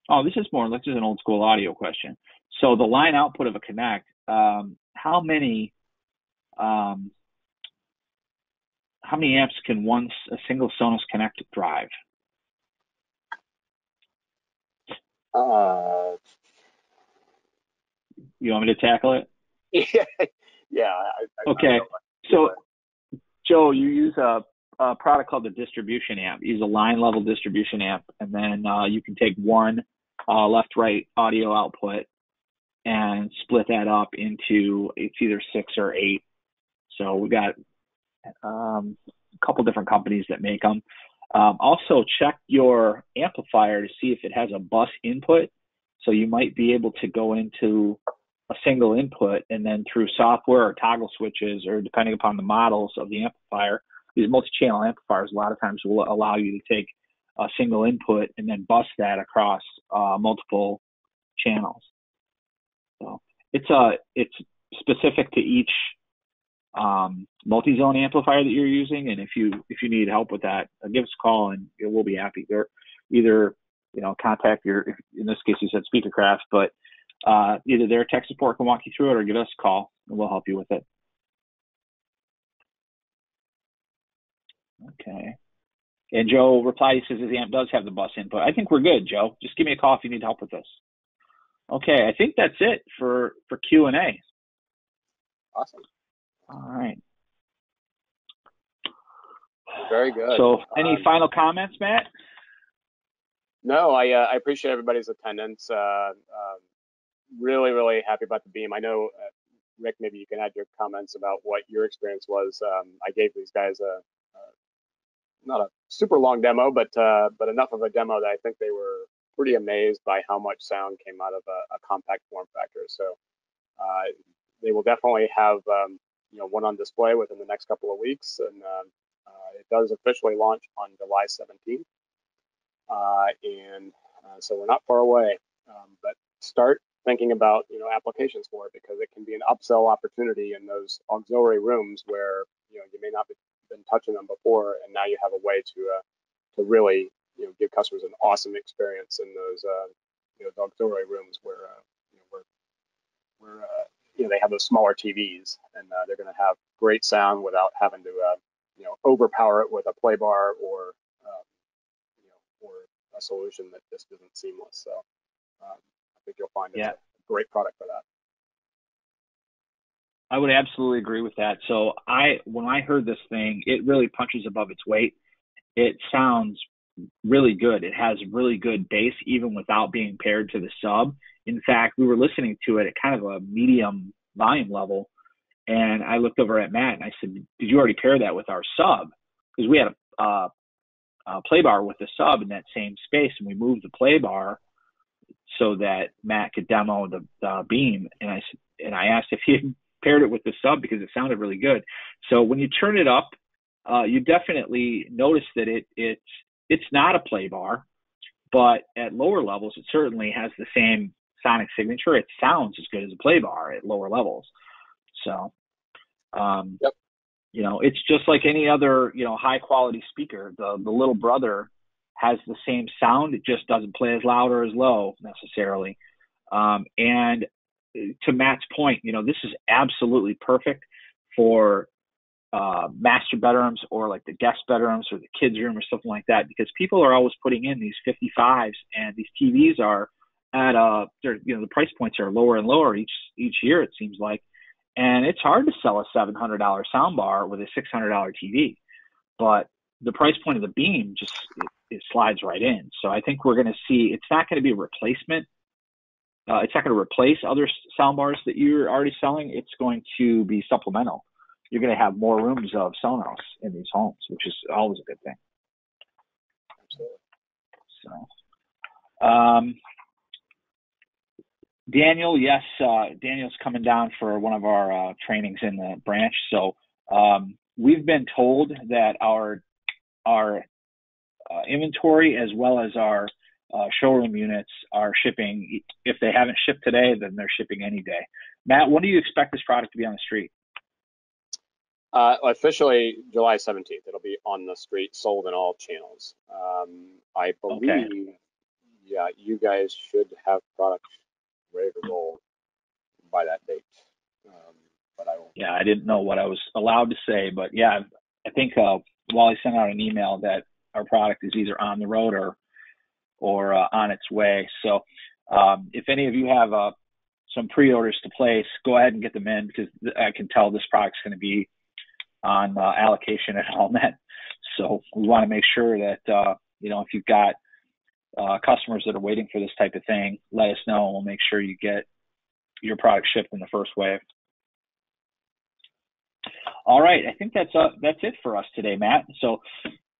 Oh, this is more. This is an old school audio question. So the line output of a Connect, um, how many, um, how many amps can one a single Sonos Connect drive? Uh, You want me to tackle it? yeah, yeah. I, I, Okay. I. So, Joe, you use a, a product called the distribution amp. Use a line level distribution amp, and then uh, you can take one uh, left right audio output and split that up into it's either six or eight. So we've got um, a couple different companies that make them. Um, also, check your amplifier to see if it has a bus input. So you might be able to go into a single input and then through software or toggle switches or depending upon the models of the amplifier these multi-channel amplifiers a lot of times will allow you to take a single input and then bus that across uh, multiple channels so it's a it's specific to each um, multi-zone amplifier that you're using and if you if you need help with that uh, give us a call and we'll be happy or either you know contact your in this case you said speakercraft but uh, either their tech support can walk you through it or give us a call and we'll help you with it. Okay. And Joe replied, he says the amp does have the bus input. I think we're good, Joe. Just give me a call if you need help with this. Okay, I think that's it for for Q and A. Awesome. All right. Very good. So, any Um, final comments, Matt? No, I uh, I appreciate everybody's attendance. Uh, um, really, really happy about the beam. I know, uh, Rick, maybe you can add your comments about what your experience was. Um, I gave these guys a, a not a super long demo, but uh, but enough of a demo that I think they were pretty amazed by how much sound came out of a, a compact form factor. So uh, they will definitely have um, you know one on display within the next couple of weeks, and um, uh, it does officially launch on July 17th. Uh, and uh, so we're not far away. Um, but start thinking about you know applications for it because it can be an upsell opportunity in those auxiliary rooms where you know you may not have been touching them before, and now you have a way to uh, to really you know give customers an awesome experience in those uh, you know auxiliary rooms where uh, you know where where uh, you know they have those smaller TVs and uh, they're going to have great sound without having to uh, you know overpower it with a play bar or um, you know or a solution that just isn't seamless. So um, I think you'll find it's Yeah. a great product for that. I would absolutely agree with that. So I, when I heard this thing, it really punches above its weight. It sounds really good. It has really good bass, even without being paired to the sub. In fact, we were listening to it at kind of a medium volume level, and I looked over at Matt and I said, "Did you already pair that with our sub?" Because we had a, uh, a play bar with the sub in that same space, and we moved the play bar so that Matt could demo the, the beam. And I and I asked if he paired it with the sub because it sounded really good. So when you turn it up, uh, you definitely notice that it it's it's not a play bar, but at lower levels it certainly has the same sonic signature. It sounds as good as a play bar at lower levels. So, um, Yep. you know, it's just like any other you know high quality speaker. The the little brother has the same sound. It just doesn't play as loud or as low necessarily. Um, and to Matt's point, you know, this is absolutely perfect for uh, master bedrooms or like the guest bedrooms or the kids' room or something like that because people are always putting in these 55s and these TVs are at uh they're you know the price points are lower and lower each each year it seems like and it's hard to sell a $700 soundbar with a $600 TV but the price point of the beam just it, it slides right in so I think we're going to see it's not going to be a replacement uh, it's not going to replace other soundbars that you're already selling. It's going to be supplemental. You're going to have more rooms of Sonos in these homes, which is always a good thing. So, um, Daniel, yes, uh, Daniel's coming down for one of our uh, trainings in the branch. So um, we've been told that our our uh, inventory as well as our uh, showroom units are shipping. If they haven't shipped today, then they're shipping any day. Matt, when do you expect this product to be on the street? Uh, officially July 17th. It'll be on the street, sold in all channels. Um, I believe, okay. yeah, you guys should have product ready to roll by that date. Um, but I will. Yeah, I didn't know what I was allowed to say, but yeah, I think uh, Wally sent out an email that our product is either on the road or or uh, on its way. So um, if any of you have uh, some pre-orders to place, go ahead and get them in because I can tell this product's going to be on uh, allocation at AllNet. So we want to make sure that uh, you know if you've got uh, customers that are waiting for this type of thing, let us know and we'll make sure you get your product shipped in the first wave. All right, I think that's uh, that's it for us today, Matt. So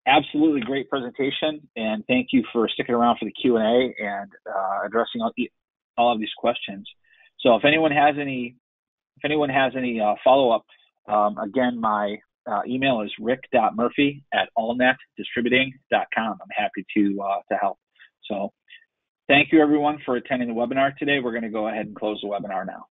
absolutely great presentation, and thank you for sticking around for the Q and A and uh, addressing all, all of these questions. So if anyone has any if anyone has any uh, follow up, um, again, my uh, email is rick.murphy at allnetdistributing.com. I'm happy to uh, to help. So thank you everyone for attending the webinar today. We're going to go ahead and close the webinar now.